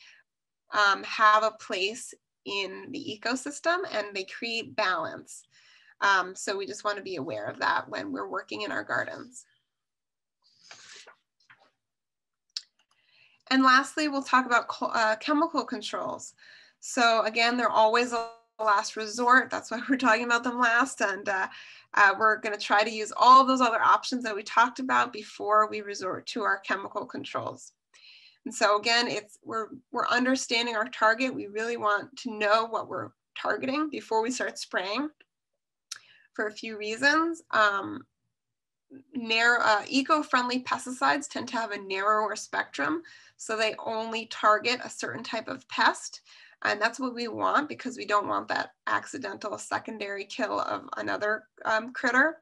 Speaker 2: um, have a place in the ecosystem and they create balance. Um, so we just want to be aware of that when we're working in our gardens. And lastly, we'll talk about uh, chemical controls. So again, they're always a last resort. That's why we're talking about them last. And uh, uh, we're going to try to use all those other options that we talked about before we resort to our chemical controls. And so again, it's we're we're understanding our target. We really want to know what we're targeting before we start spraying for a few reasons. Um, narrow, uh, eco-friendly pesticides tend to have a narrower spectrum, so they only target a certain type of pest. And that's what we want because we don't want that accidental secondary kill of another um, critter.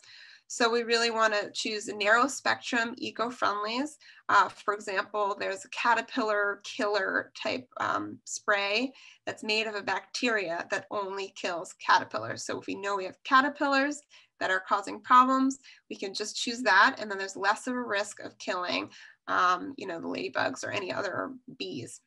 Speaker 2: So we really want to choose a narrow spectrum eco-friendlies. Uh, for example, there's a caterpillar killer type um, spray that's made of a bacteria that only kills caterpillars. So if we know we have caterpillars that are causing problems, we can just choose that and then there's less of a risk of killing, um, you know, the ladybugs or any other bees.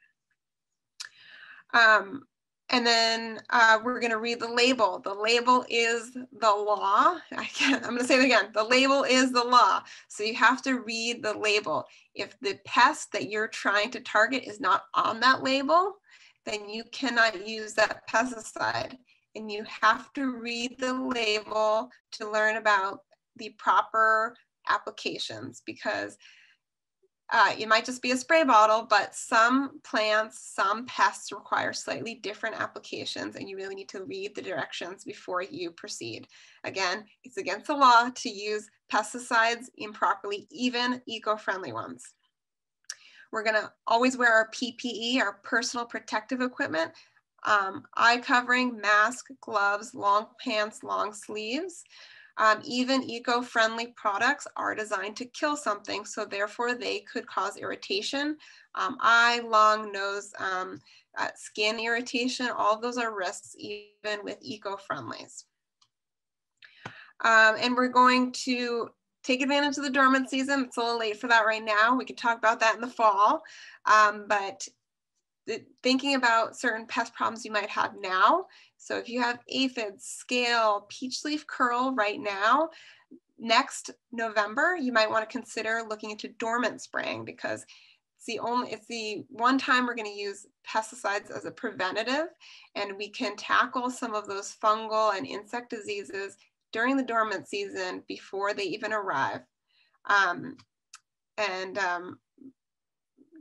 Speaker 2: Um, and then uh, we're going to read the label. The label is the law. I I'm going to say it again. The label is the law. So you have to read the label. If the pest that you're trying to target is not on that label, then you cannot use that pesticide. And you have to read the label to learn about the proper applications because uh, it might just be a spray bottle, but some plants, some pests require slightly different applications and you really need to read the directions before you proceed. Again, it's against the law to use pesticides improperly, even eco-friendly ones. We're gonna always wear our PPE, our personal protective equipment, um, eye covering, mask, gloves, long pants, long sleeves. Um, even eco-friendly products are designed to kill something, so therefore they could cause irritation, um, eye, lung, nose, um, uh, skin irritation, all of those are risks even with eco-friendlies. Um, and we're going to take advantage of the dormant season. It's a little late for that right now. We could talk about that in the fall, um, but thinking about certain pest problems you might have now. So if you have aphids, scale, peach leaf curl right now, next November, you might want to consider looking into dormant spraying because it's the only, it's the one time we're going to use pesticides as a preventative and we can tackle some of those fungal and insect diseases during the dormant season before they even arrive. Um, and um,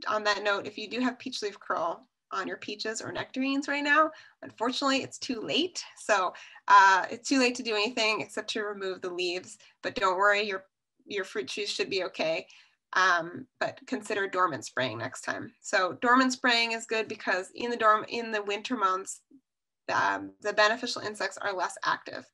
Speaker 2: on that note, if you do have peach leaf curl on your peaches or nectarines right now, unfortunately, it's too late. So uh, it's too late to do anything except to remove the leaves. But don't worry, your your fruit trees should be okay. Um, but consider dormant spraying next time. So dormant spraying is good because in the dorm in the winter months, um, the beneficial insects are less active.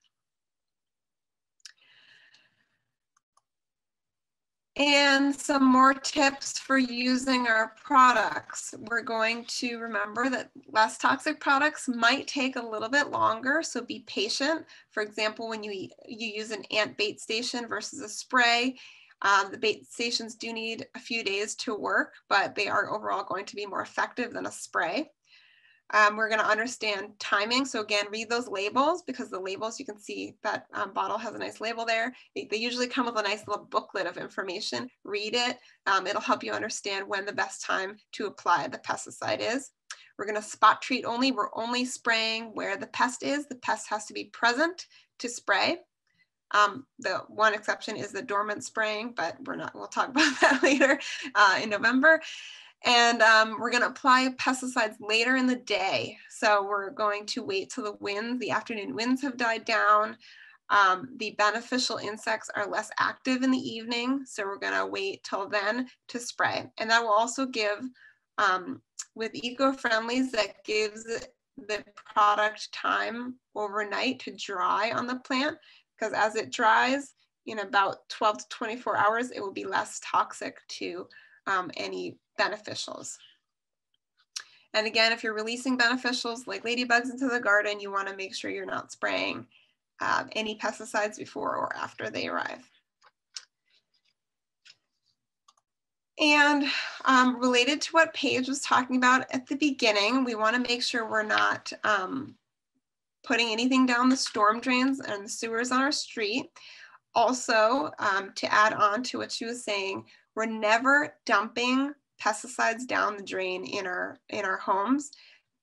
Speaker 2: And some more tips for using our products. We're going to remember that less toxic products might take a little bit longer, so be patient. For example, when you, you use an ant bait station versus a spray, um, the bait stations do need a few days to work, but they are overall going to be more effective than a spray. Um, we're going to understand timing. So again, read those labels because the labels, you can see that um, bottle has a nice label there. They, usually come with a nice little booklet of information. Read it. Um, it'll help you understand when the best time to apply the pesticide is. We're going to spot treat only. We're only spraying where the pest is. The pest has to be present to spray. Um, the one exception is the dormant spraying, but we're not, we'll talk about that later uh, in November. And um, we're going to apply pesticides later in the day. So we're going to wait till the winds, the afternoon winds have died down. Um, the beneficial insects are less active in the evening. So we're going to wait till then to spray. And that will also give, um, with eco-friendlies, that gives the product time overnight to dry on the plant because as it dries in about 12 to 24 hours, it will be less toxic to um, any beneficials. And again, if you're releasing beneficials like ladybugs into the garden, you wanna make sure you're not spraying uh, any pesticides before or after they arrive. And um, related to what Paige was talking about at the beginning, we wanna make sure we're not um, putting anything down the storm drains and the sewers on our street. Also, um, to add on to what she was saying, we're never dumping pesticides down the drain in our in our homes.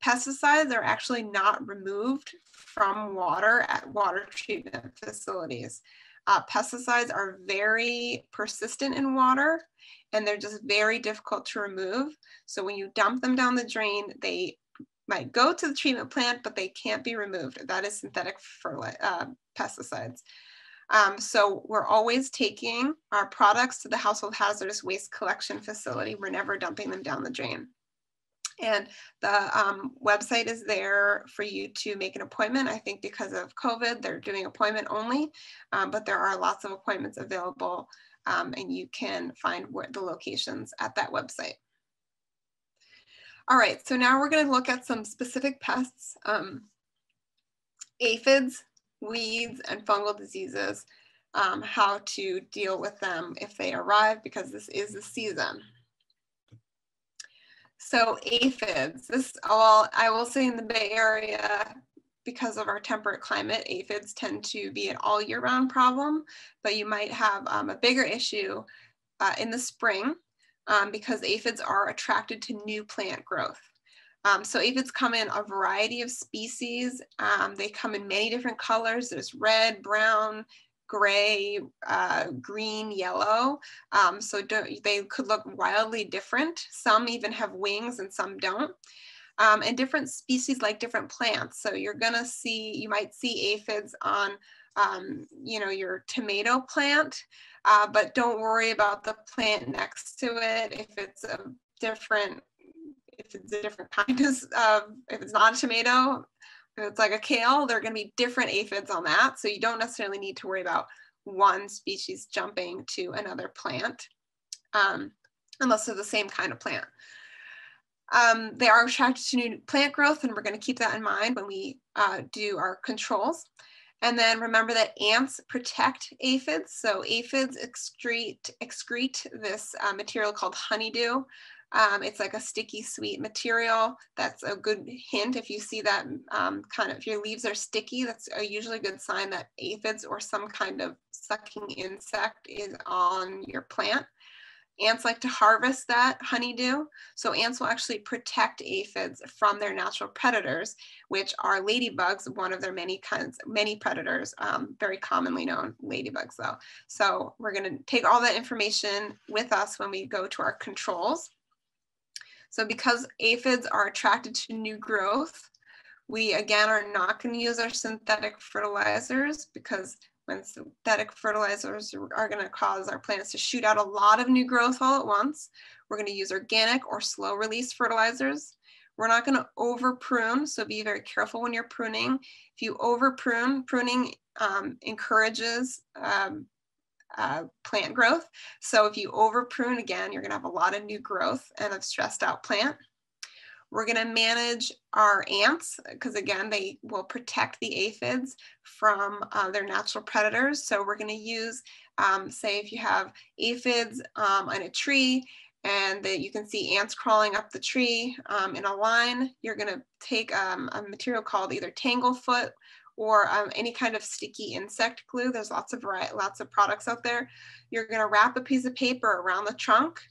Speaker 2: Pesticides are actually not removed from water at water treatment facilities. Uh, pesticides are very persistent in water and they're just very difficult to remove. So when you dump them down the drain, they might go to the treatment plant, but they can't be removed. That is synthetic fertilizer, uh, pesticides. Um, so we're always taking our products to the household hazardous waste collection facility. We're never dumping them down the drain. And the um, website is there for you to make an appointment. I think because of COVID, they're doing appointment only, um, but there are lots of appointments available um, and you can find where the locations at that website. All right, so now we're gonna look at some specific pests, um, aphids, weeds, and fungal diseases, um, how to deal with them if they arrive because this is the season. So aphids, this all I will say in the Bay Area, because of our temperate climate, aphids tend to be an all year round problem, but you might have um, a bigger issue uh, in the spring um, because aphids are attracted to new plant growth. Um, so aphids come in a variety of species. Um, they come in many different colors. There's red, brown, gray, uh, green, yellow. Um, so they could look wildly different. Some even have wings and some don't. Um, and different species like different plants. So you're gonna see, you might see aphids on, um, you know, your tomato plant uh, but don't worry about the plant next to it. If it's a different, if it's a different kind of, uh, if it's not a tomato, if it's like a kale, there are going to be different aphids on that. So you don't necessarily need to worry about one species jumping to another plant, um, unless they're the same kind of plant. Um, they are attracted to new plant growth, and we're going to keep that in mind when we uh, do our controls. And then remember that ants protect aphids. So aphids excrete, excrete this uh, material called honeydew. Um, it's like a sticky sweet material. That's a good hint. If you see that um, kind of, if your leaves are sticky, that's a usually good sign that aphids or some kind of sucking insect is on your plant. Ants like to harvest that honeydew. So ants will actually protect aphids from their natural predators, which are ladybugs, one of their many kinds, many predators, um, very commonly known ladybugs though. So we're gonna take all that information with us when we go to our controls. So because aphids are attracted to new growth, we again are not gonna use our synthetic fertilizers because when synthetic fertilizers are going to cause our plants to shoot out a lot of new growth all at once. We're going to use organic or slow release fertilizers. We're not going to over prune, so be very careful when you're pruning. If you over prune, pruning um, encourages um, uh, plant growth. So if you over prune again, you're going to have a lot of new growth and a stressed out plant. We're going to manage our ants because again, they will protect the aphids from uh, their natural predators. So we're going to use, um, say if you have aphids um, on a tree and that you can see ants crawling up the tree um, in a line. You're gonna take um, a material called either Tanglefoot or um, any kind of sticky insect glue. There's lots of lots of products out there. You're gonna wrap a piece of paper around the trunk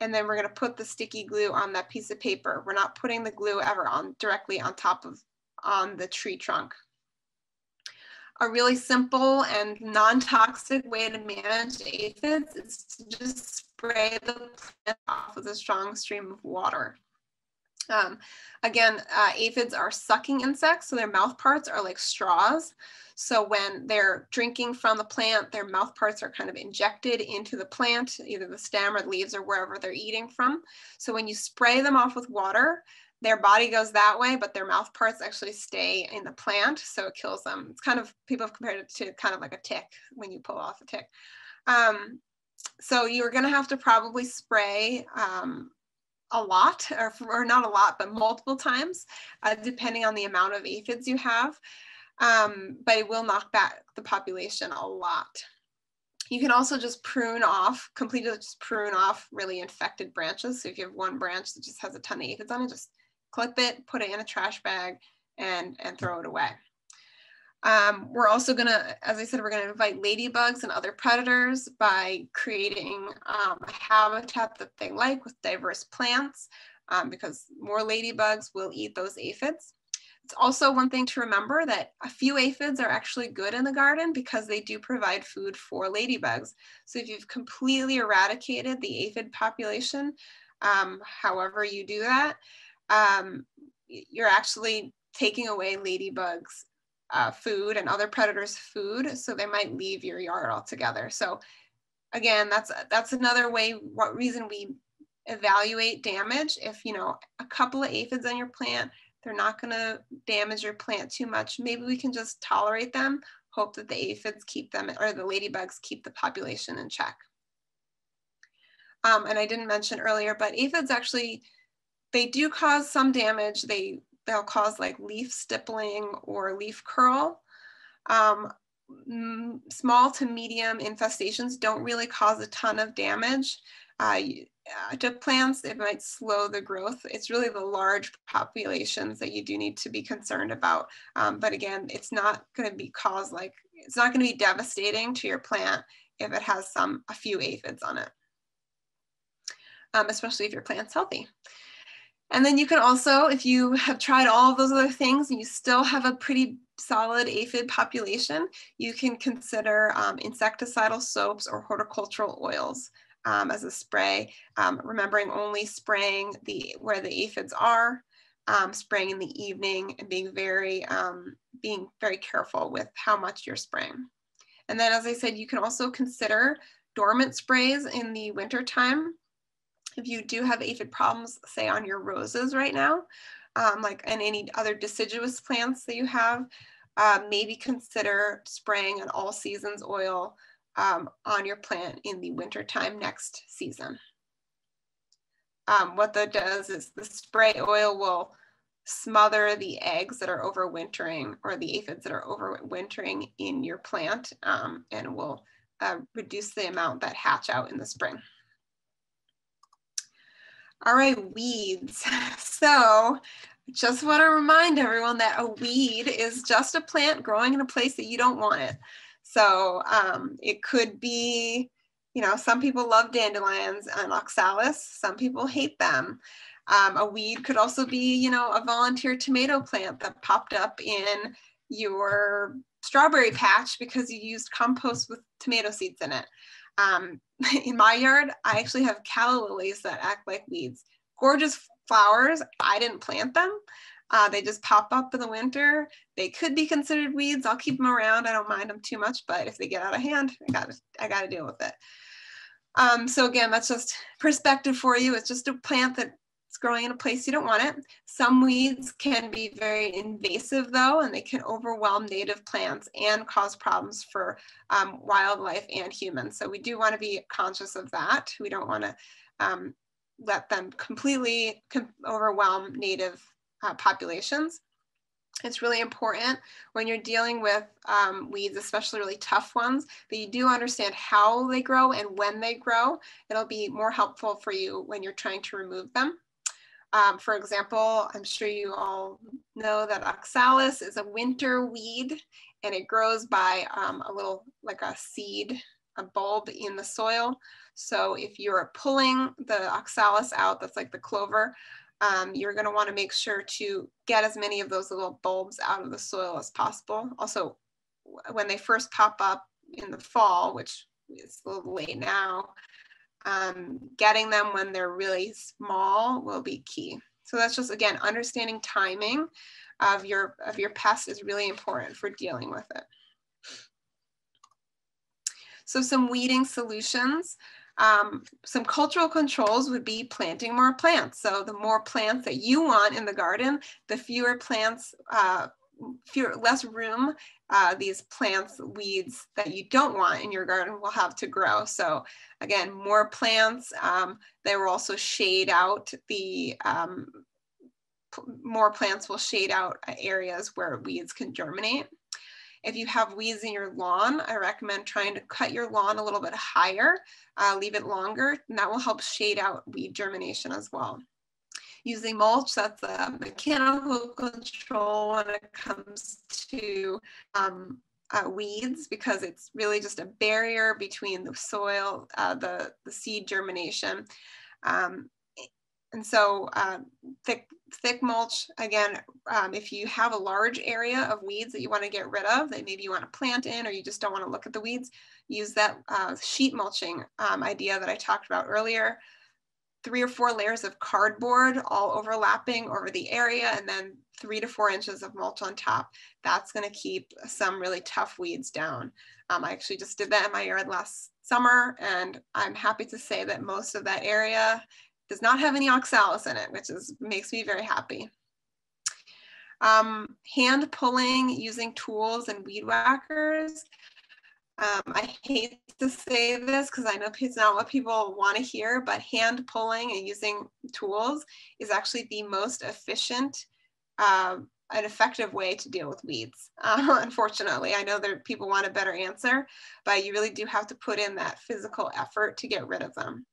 Speaker 2: and then we're gonna put the sticky glue on that piece of paper. We're not putting the glue ever on directly on top of on the tree trunk. A really simple and non-toxic way to manage aphids is to just spray the plant off with a strong stream of water. Um, again, uh, aphids are sucking insects, so their mouth parts are like straws. So when they're drinking from the plant, their mouth parts are kind of injected into the plant, either the stem or the leaves or wherever they're eating from. So when you spray them off with water, their body goes that way, but their mouth parts actually stay in the plant, so it kills them. It's kind of people have compared it to kind of like a tick when you pull off a tick. Um, so you're going to have to probably spray um, a lot, or, or, not a lot, but multiple times, uh, depending on the amount of aphids you have. Um, but it will knock back the population a lot. You can also just prune off, completely just prune off really infected branches. So if you have one branch that just has a ton of aphids on it, just clip it, put it in a trash bag, and, and throw it away. Um, we're also gonna, as I said, we're gonna invite ladybugs and other predators by creating um, a habitat that they like with diverse plants um, because more ladybugs will eat those aphids. It's also one thing to remember that a few aphids are actually good in the garden because they do provide food for ladybugs. So if you've completely eradicated the aphid population, um, however you do that, um, you're actually taking away ladybugs uh, food and other predators food so they might leave your yard altogether. So again that's that's another way what reason we evaluate damage. If you know a couple of aphids on your plant they're not going to damage your plant too much maybe we can just tolerate them hope that the aphids keep them or the ladybugs keep the population in check. Um, and i didn't mention earlier but aphids actually they do cause some damage. They, they'll cause like leaf stippling or leaf curl. Um, small to medium infestations don't really cause a ton of damage. Uh, uh, to plants, it might slow the growth. It's really the large populations that you do need to be concerned about. Um, but again, it's not going to be cause like, it's not going to be devastating to your plant if it has some, a few aphids on it, um, especially if your plant's healthy. And then you can also, if you have tried all of those other things and you still have a pretty solid aphid population, you can consider um, insecticidal soaps or horticultural oils um, as a spray, um, remembering only spraying the where the aphids are, um, spraying in the evening and being very, um, being very careful with how much you're spraying. And then as I said, you can also consider dormant sprays in the winter time if you do have aphid problems, say on your roses right now, um, like and any other deciduous plants that you have, uh, maybe consider spraying an all seasons oil um, on your plant in the winter time next season. Um, what that does is the spray oil will smother the eggs that are overwintering or the aphids that are overwintering in your plant um, and will uh, reduce the amount that hatch out in the spring. All right, weeds. So just want to remind everyone that a weed is just a plant growing in a place that you don't want it. So um, it could be, you know, some people love dandelions and oxalis, some people hate them. Um, a weed could also be, you know, a volunteer tomato plant that popped up in your strawberry patch because you used compost with tomato seeds in it. Um, in my yard, I actually have calla lilies that act like weeds. Gorgeous flowers. I didn't plant them. Uh, they just pop up in the winter. They could be considered weeds. I'll keep them around. I don't mind them too much, but if they get out of hand, I got to I got to deal with it. Um, so again, that's just perspective for you. It's just a plant that it's growing in a place you don't want it. Some weeds can be very invasive though, and they can overwhelm native plants and cause problems for um, wildlife and humans. So we do want to be conscious of that. We don't want to um, let them completely com overwhelm native uh, populations. it's really important when you're dealing with um, weeds, especially really tough ones, that you do understand how they grow and when they grow. It'll be more helpful for you when you're trying to remove them. Um, for example, I'm sure you all know that oxalis is a winter weed and it grows by um, a little like a seed, a bulb in the soil. So if you're pulling the oxalis out, that's like the clover, um, you're going to want to make sure to get as many of those little bulbs out of the soil as possible. Also, when they first pop up in the fall, which is a little late now, um, getting them when they're really small will be key. So that's just, again, understanding timing of your, of your pest is really important for dealing with it. So some weeding solutions. Um, some cultural controls would be planting more plants. So the more plants that you want in the garden, the fewer plants, uh, fewer, less room uh, these plants, weeds that you don't want in your garden will have to grow. So again, more plants. Um, they will also shade out the, um, more plants will shade out areas where weeds can germinate. If you have weeds in your lawn, I recommend trying to cut your lawn a little bit higher, uh, leave it longer, and that will help shade out weed germination as well. Using mulch, that's a mechanical control when it comes to um, uh, weeds because it's really just a barrier between the soil, uh, the, the seed germination. Um, and so uh, thick thick mulch, again, um, if you have a large area of weeds that you want to get rid of, that maybe you want to plant in or you just don't want to look at the weeds, use that uh, sheet mulching um, idea that I talked about earlier. Three or four layers of cardboard all overlapping over the area and then three to four inches of mulch on top. That's going to keep some really tough weeds down. Um, I actually just did that in my yard last summer and I'm happy to say that most of that area does not have any oxalis in it, which is makes me very happy. Um, hand pulling using tools and weed whackers. Um, I hate to say this because I know it's not what people want to hear, but hand pulling and using tools is actually the most efficient uh, an effective way to deal with weeds. Uh, unfortunately, I know that people want a better answer, but you really do have to put in that physical effort to get rid of them.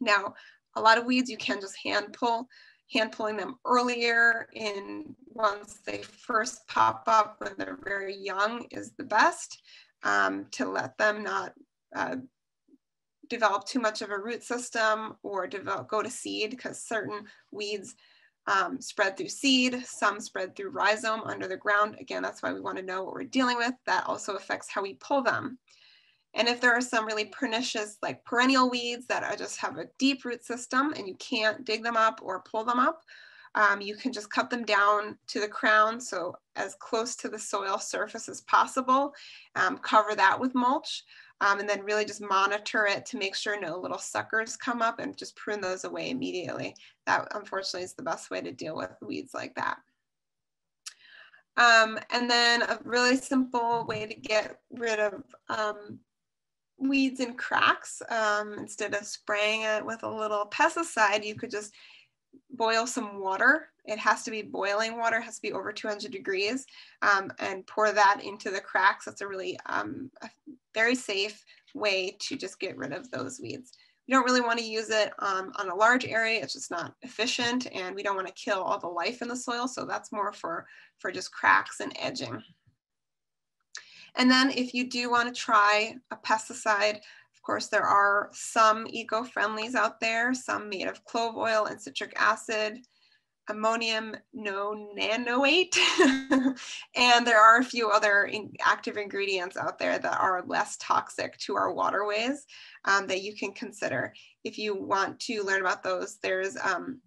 Speaker 2: Now, a lot of weeds you can just hand pull. Hand pulling them earlier in once they first pop up when they're very young is the best um, to let them not uh, develop too much of a root system or develop go to seed because certain weeds um, spread through seed, some spread through rhizome under the ground. Again, that's why we want to know what we're dealing with. That also affects how we pull them. And if there are some really pernicious, like perennial weeds that are just have a deep root system and you can't dig them up or pull them up, um, you can just cut them down to the crown, so as close to the soil surface as possible. Um, cover that with mulch, um, and then really just monitor it to make sure no little suckers come up and just prune those away immediately. That unfortunately is the best way to deal with weeds like that. Um, and then a really simple way to get rid of um, weeds and cracks, um, instead of spraying it with a little pesticide, you could just boil some water. It has to be boiling water, it has to be over 200 degrees, um, and pour that into the cracks. That's a really um, a very safe way to just get rid of those weeds. We don't really want to use it um, on a large area. It's just not efficient, and we don't want to kill all the life in the soil. So that's more for, for just cracks and edging. And then if you do want to try a pesticide, of course, there are some eco-friendlies out there, some made of clove oil and citric acid, ammonium no nonanoate, and there are a few other in active ingredients out there that are less toxic to our waterways um, that you can consider. If you want to learn about those, there's um,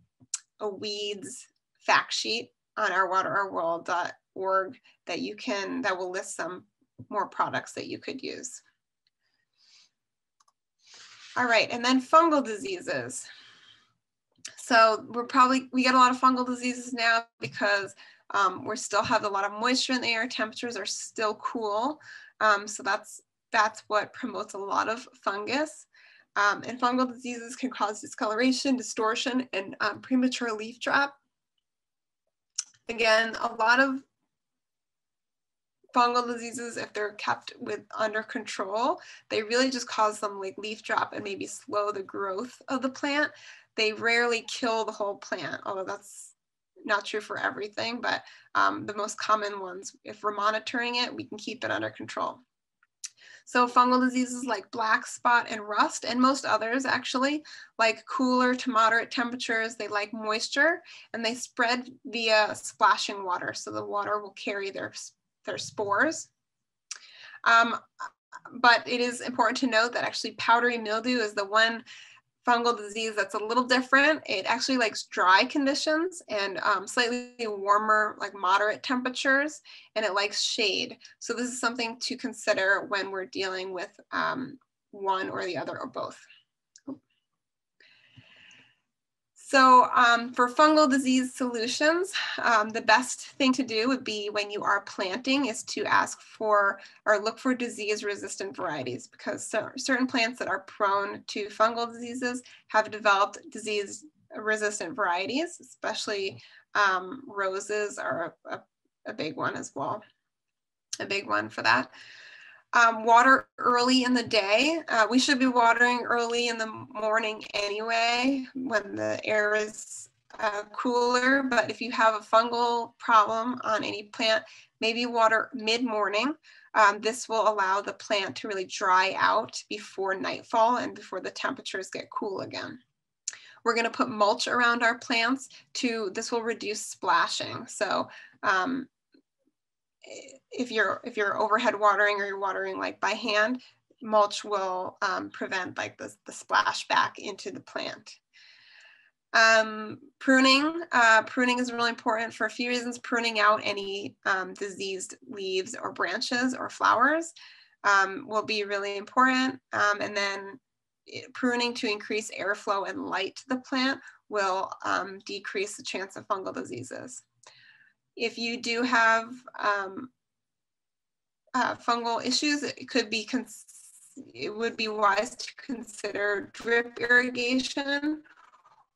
Speaker 2: a weeds fact sheet on our waterourworld.org that you can, that will list some more products that you could use. All right, and then fungal diseases. So we're probably, we get a lot of fungal diseases now because um, we still have a lot of moisture in the air, temperatures are still cool. Um, so that's, that's what promotes a lot of fungus. Um, and fungal diseases can cause discoloration, distortion, and um, premature leaf drop. Again, a lot of fungal diseases, if they're kept with under control, they really just cause them like leaf drop and maybe slow the growth of the plant. They rarely kill the whole plant, although that's not true for everything, but um, the most common ones, if we're monitoring it, we can keep it under control. So fungal diseases like black spot and rust, and most others actually, like cooler to moderate temperatures, they like moisture, and they spread via splashing water. So the water will carry their, their spores. Um, but it is important to note that actually powdery mildew is the one fungal disease that's a little different. It actually likes dry conditions and um, slightly warmer, like moderate temperatures, and it likes shade. So this is something to consider when we're dealing with um, one or the other or both. So um, for fungal disease solutions, um, the best thing to do would be when you are planting is to ask for or look for disease resistant varieties because so, certain plants that are prone to fungal diseases have developed disease resistant varieties, especially um, roses are a, a, a big one as well, a big one for that. Um, water early in the day. Uh, we should be watering early in the morning anyway when the air is uh, cooler. But if you have a fungal problem on any plant, maybe water mid morning. Um, this will allow the plant to really dry out before nightfall and before the temperatures get cool again. We're going to put mulch around our plants to, this will reduce splashing. So um, if you're if you're overhead watering or you're watering like by hand, mulch will um, prevent like the, the splash back into the plant. Um, pruning, uh, pruning is really important for a few reasons. Pruning out any um, diseased leaves or branches or flowers um, will be really important. Um, and then pruning to increase airflow and light to the plant will um, decrease the chance of fungal diseases if you do have um, uh, fungal issues, it could be, it would be wise to consider drip irrigation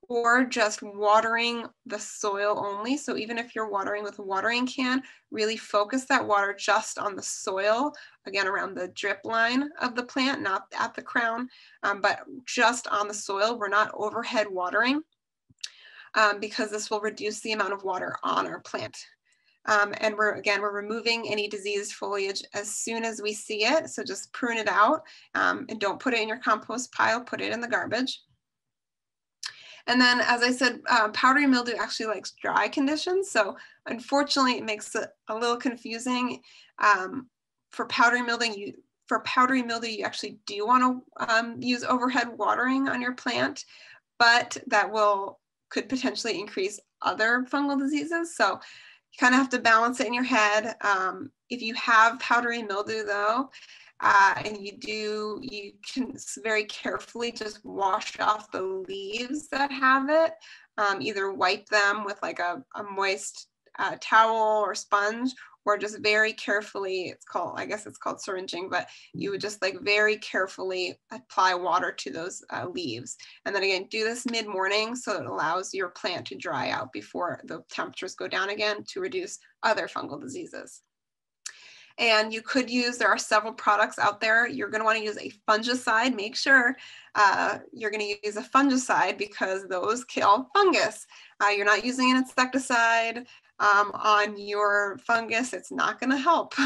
Speaker 2: or just watering the soil only. So even if you're watering with a watering can, really focus that water just on the soil, again, around the drip line of the plant, not at the crown, um, but just on the soil. We're not overhead watering um, because this will reduce the amount of water on our plant. Um, and we're, again, we're removing any diseased foliage as soon as we see it. So just prune it out um, and don't put it in your compost pile, put it in the garbage. And then, as I said, uh, powdery mildew actually likes dry conditions. So unfortunately, it makes it a little confusing. Um, for powdery mildew, you, for powdery mildew, you actually do want to um, use overhead watering on your plant, but that will could potentially increase other fungal diseases. So you kind of have to balance it in your head. Um, if you have powdery mildew though, uh, and you do, you can very carefully just wash off the leaves that have it. Um, either wipe them with like a, a moist uh, towel or sponge, or just very carefully, it's called, I guess it's called syringing, but you would just like very carefully apply water to those uh, leaves. And then again, do this mid-morning so it allows your plant to dry out before the temperatures go down again to reduce other fungal diseases. And you could use, there are several products out there. You're going to want to use a fungicide. Make sure uh, you're going to use a fungicide because those kill fungus. Uh, you're not using an insecticide um, on your fungus, it's not going to help.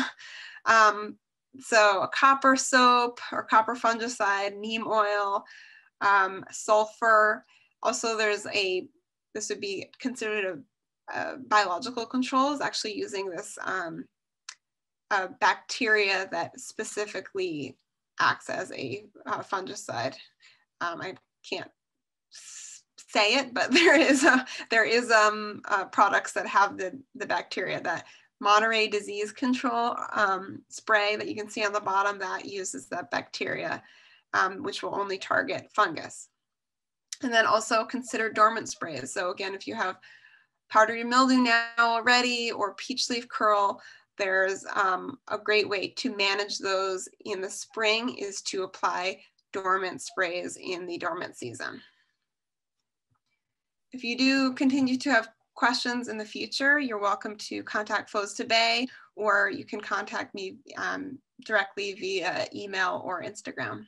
Speaker 2: Um, so a copper soap or copper fungicide, neem oil, um, sulfur. Also, there's a, this would be considered a, a biological controls, actually using this um, bacteria that specifically acts as a uh, fungicide. Um, I can't say it, but there is a, there is um, uh, products that have the, the bacteria that Monterey disease control um, spray that you can see on the bottom that uses that bacteria, um, which will only target fungus. And then also consider dormant sprays. So again, if you have powdery mildew now already or peach leaf curl, there's um, a great way to manage those in the spring is to apply dormant sprays in the dormant season. If you do continue to have questions in the future, you're welcome to contact Flows to Bay or you can contact me um, directly via email or Instagram.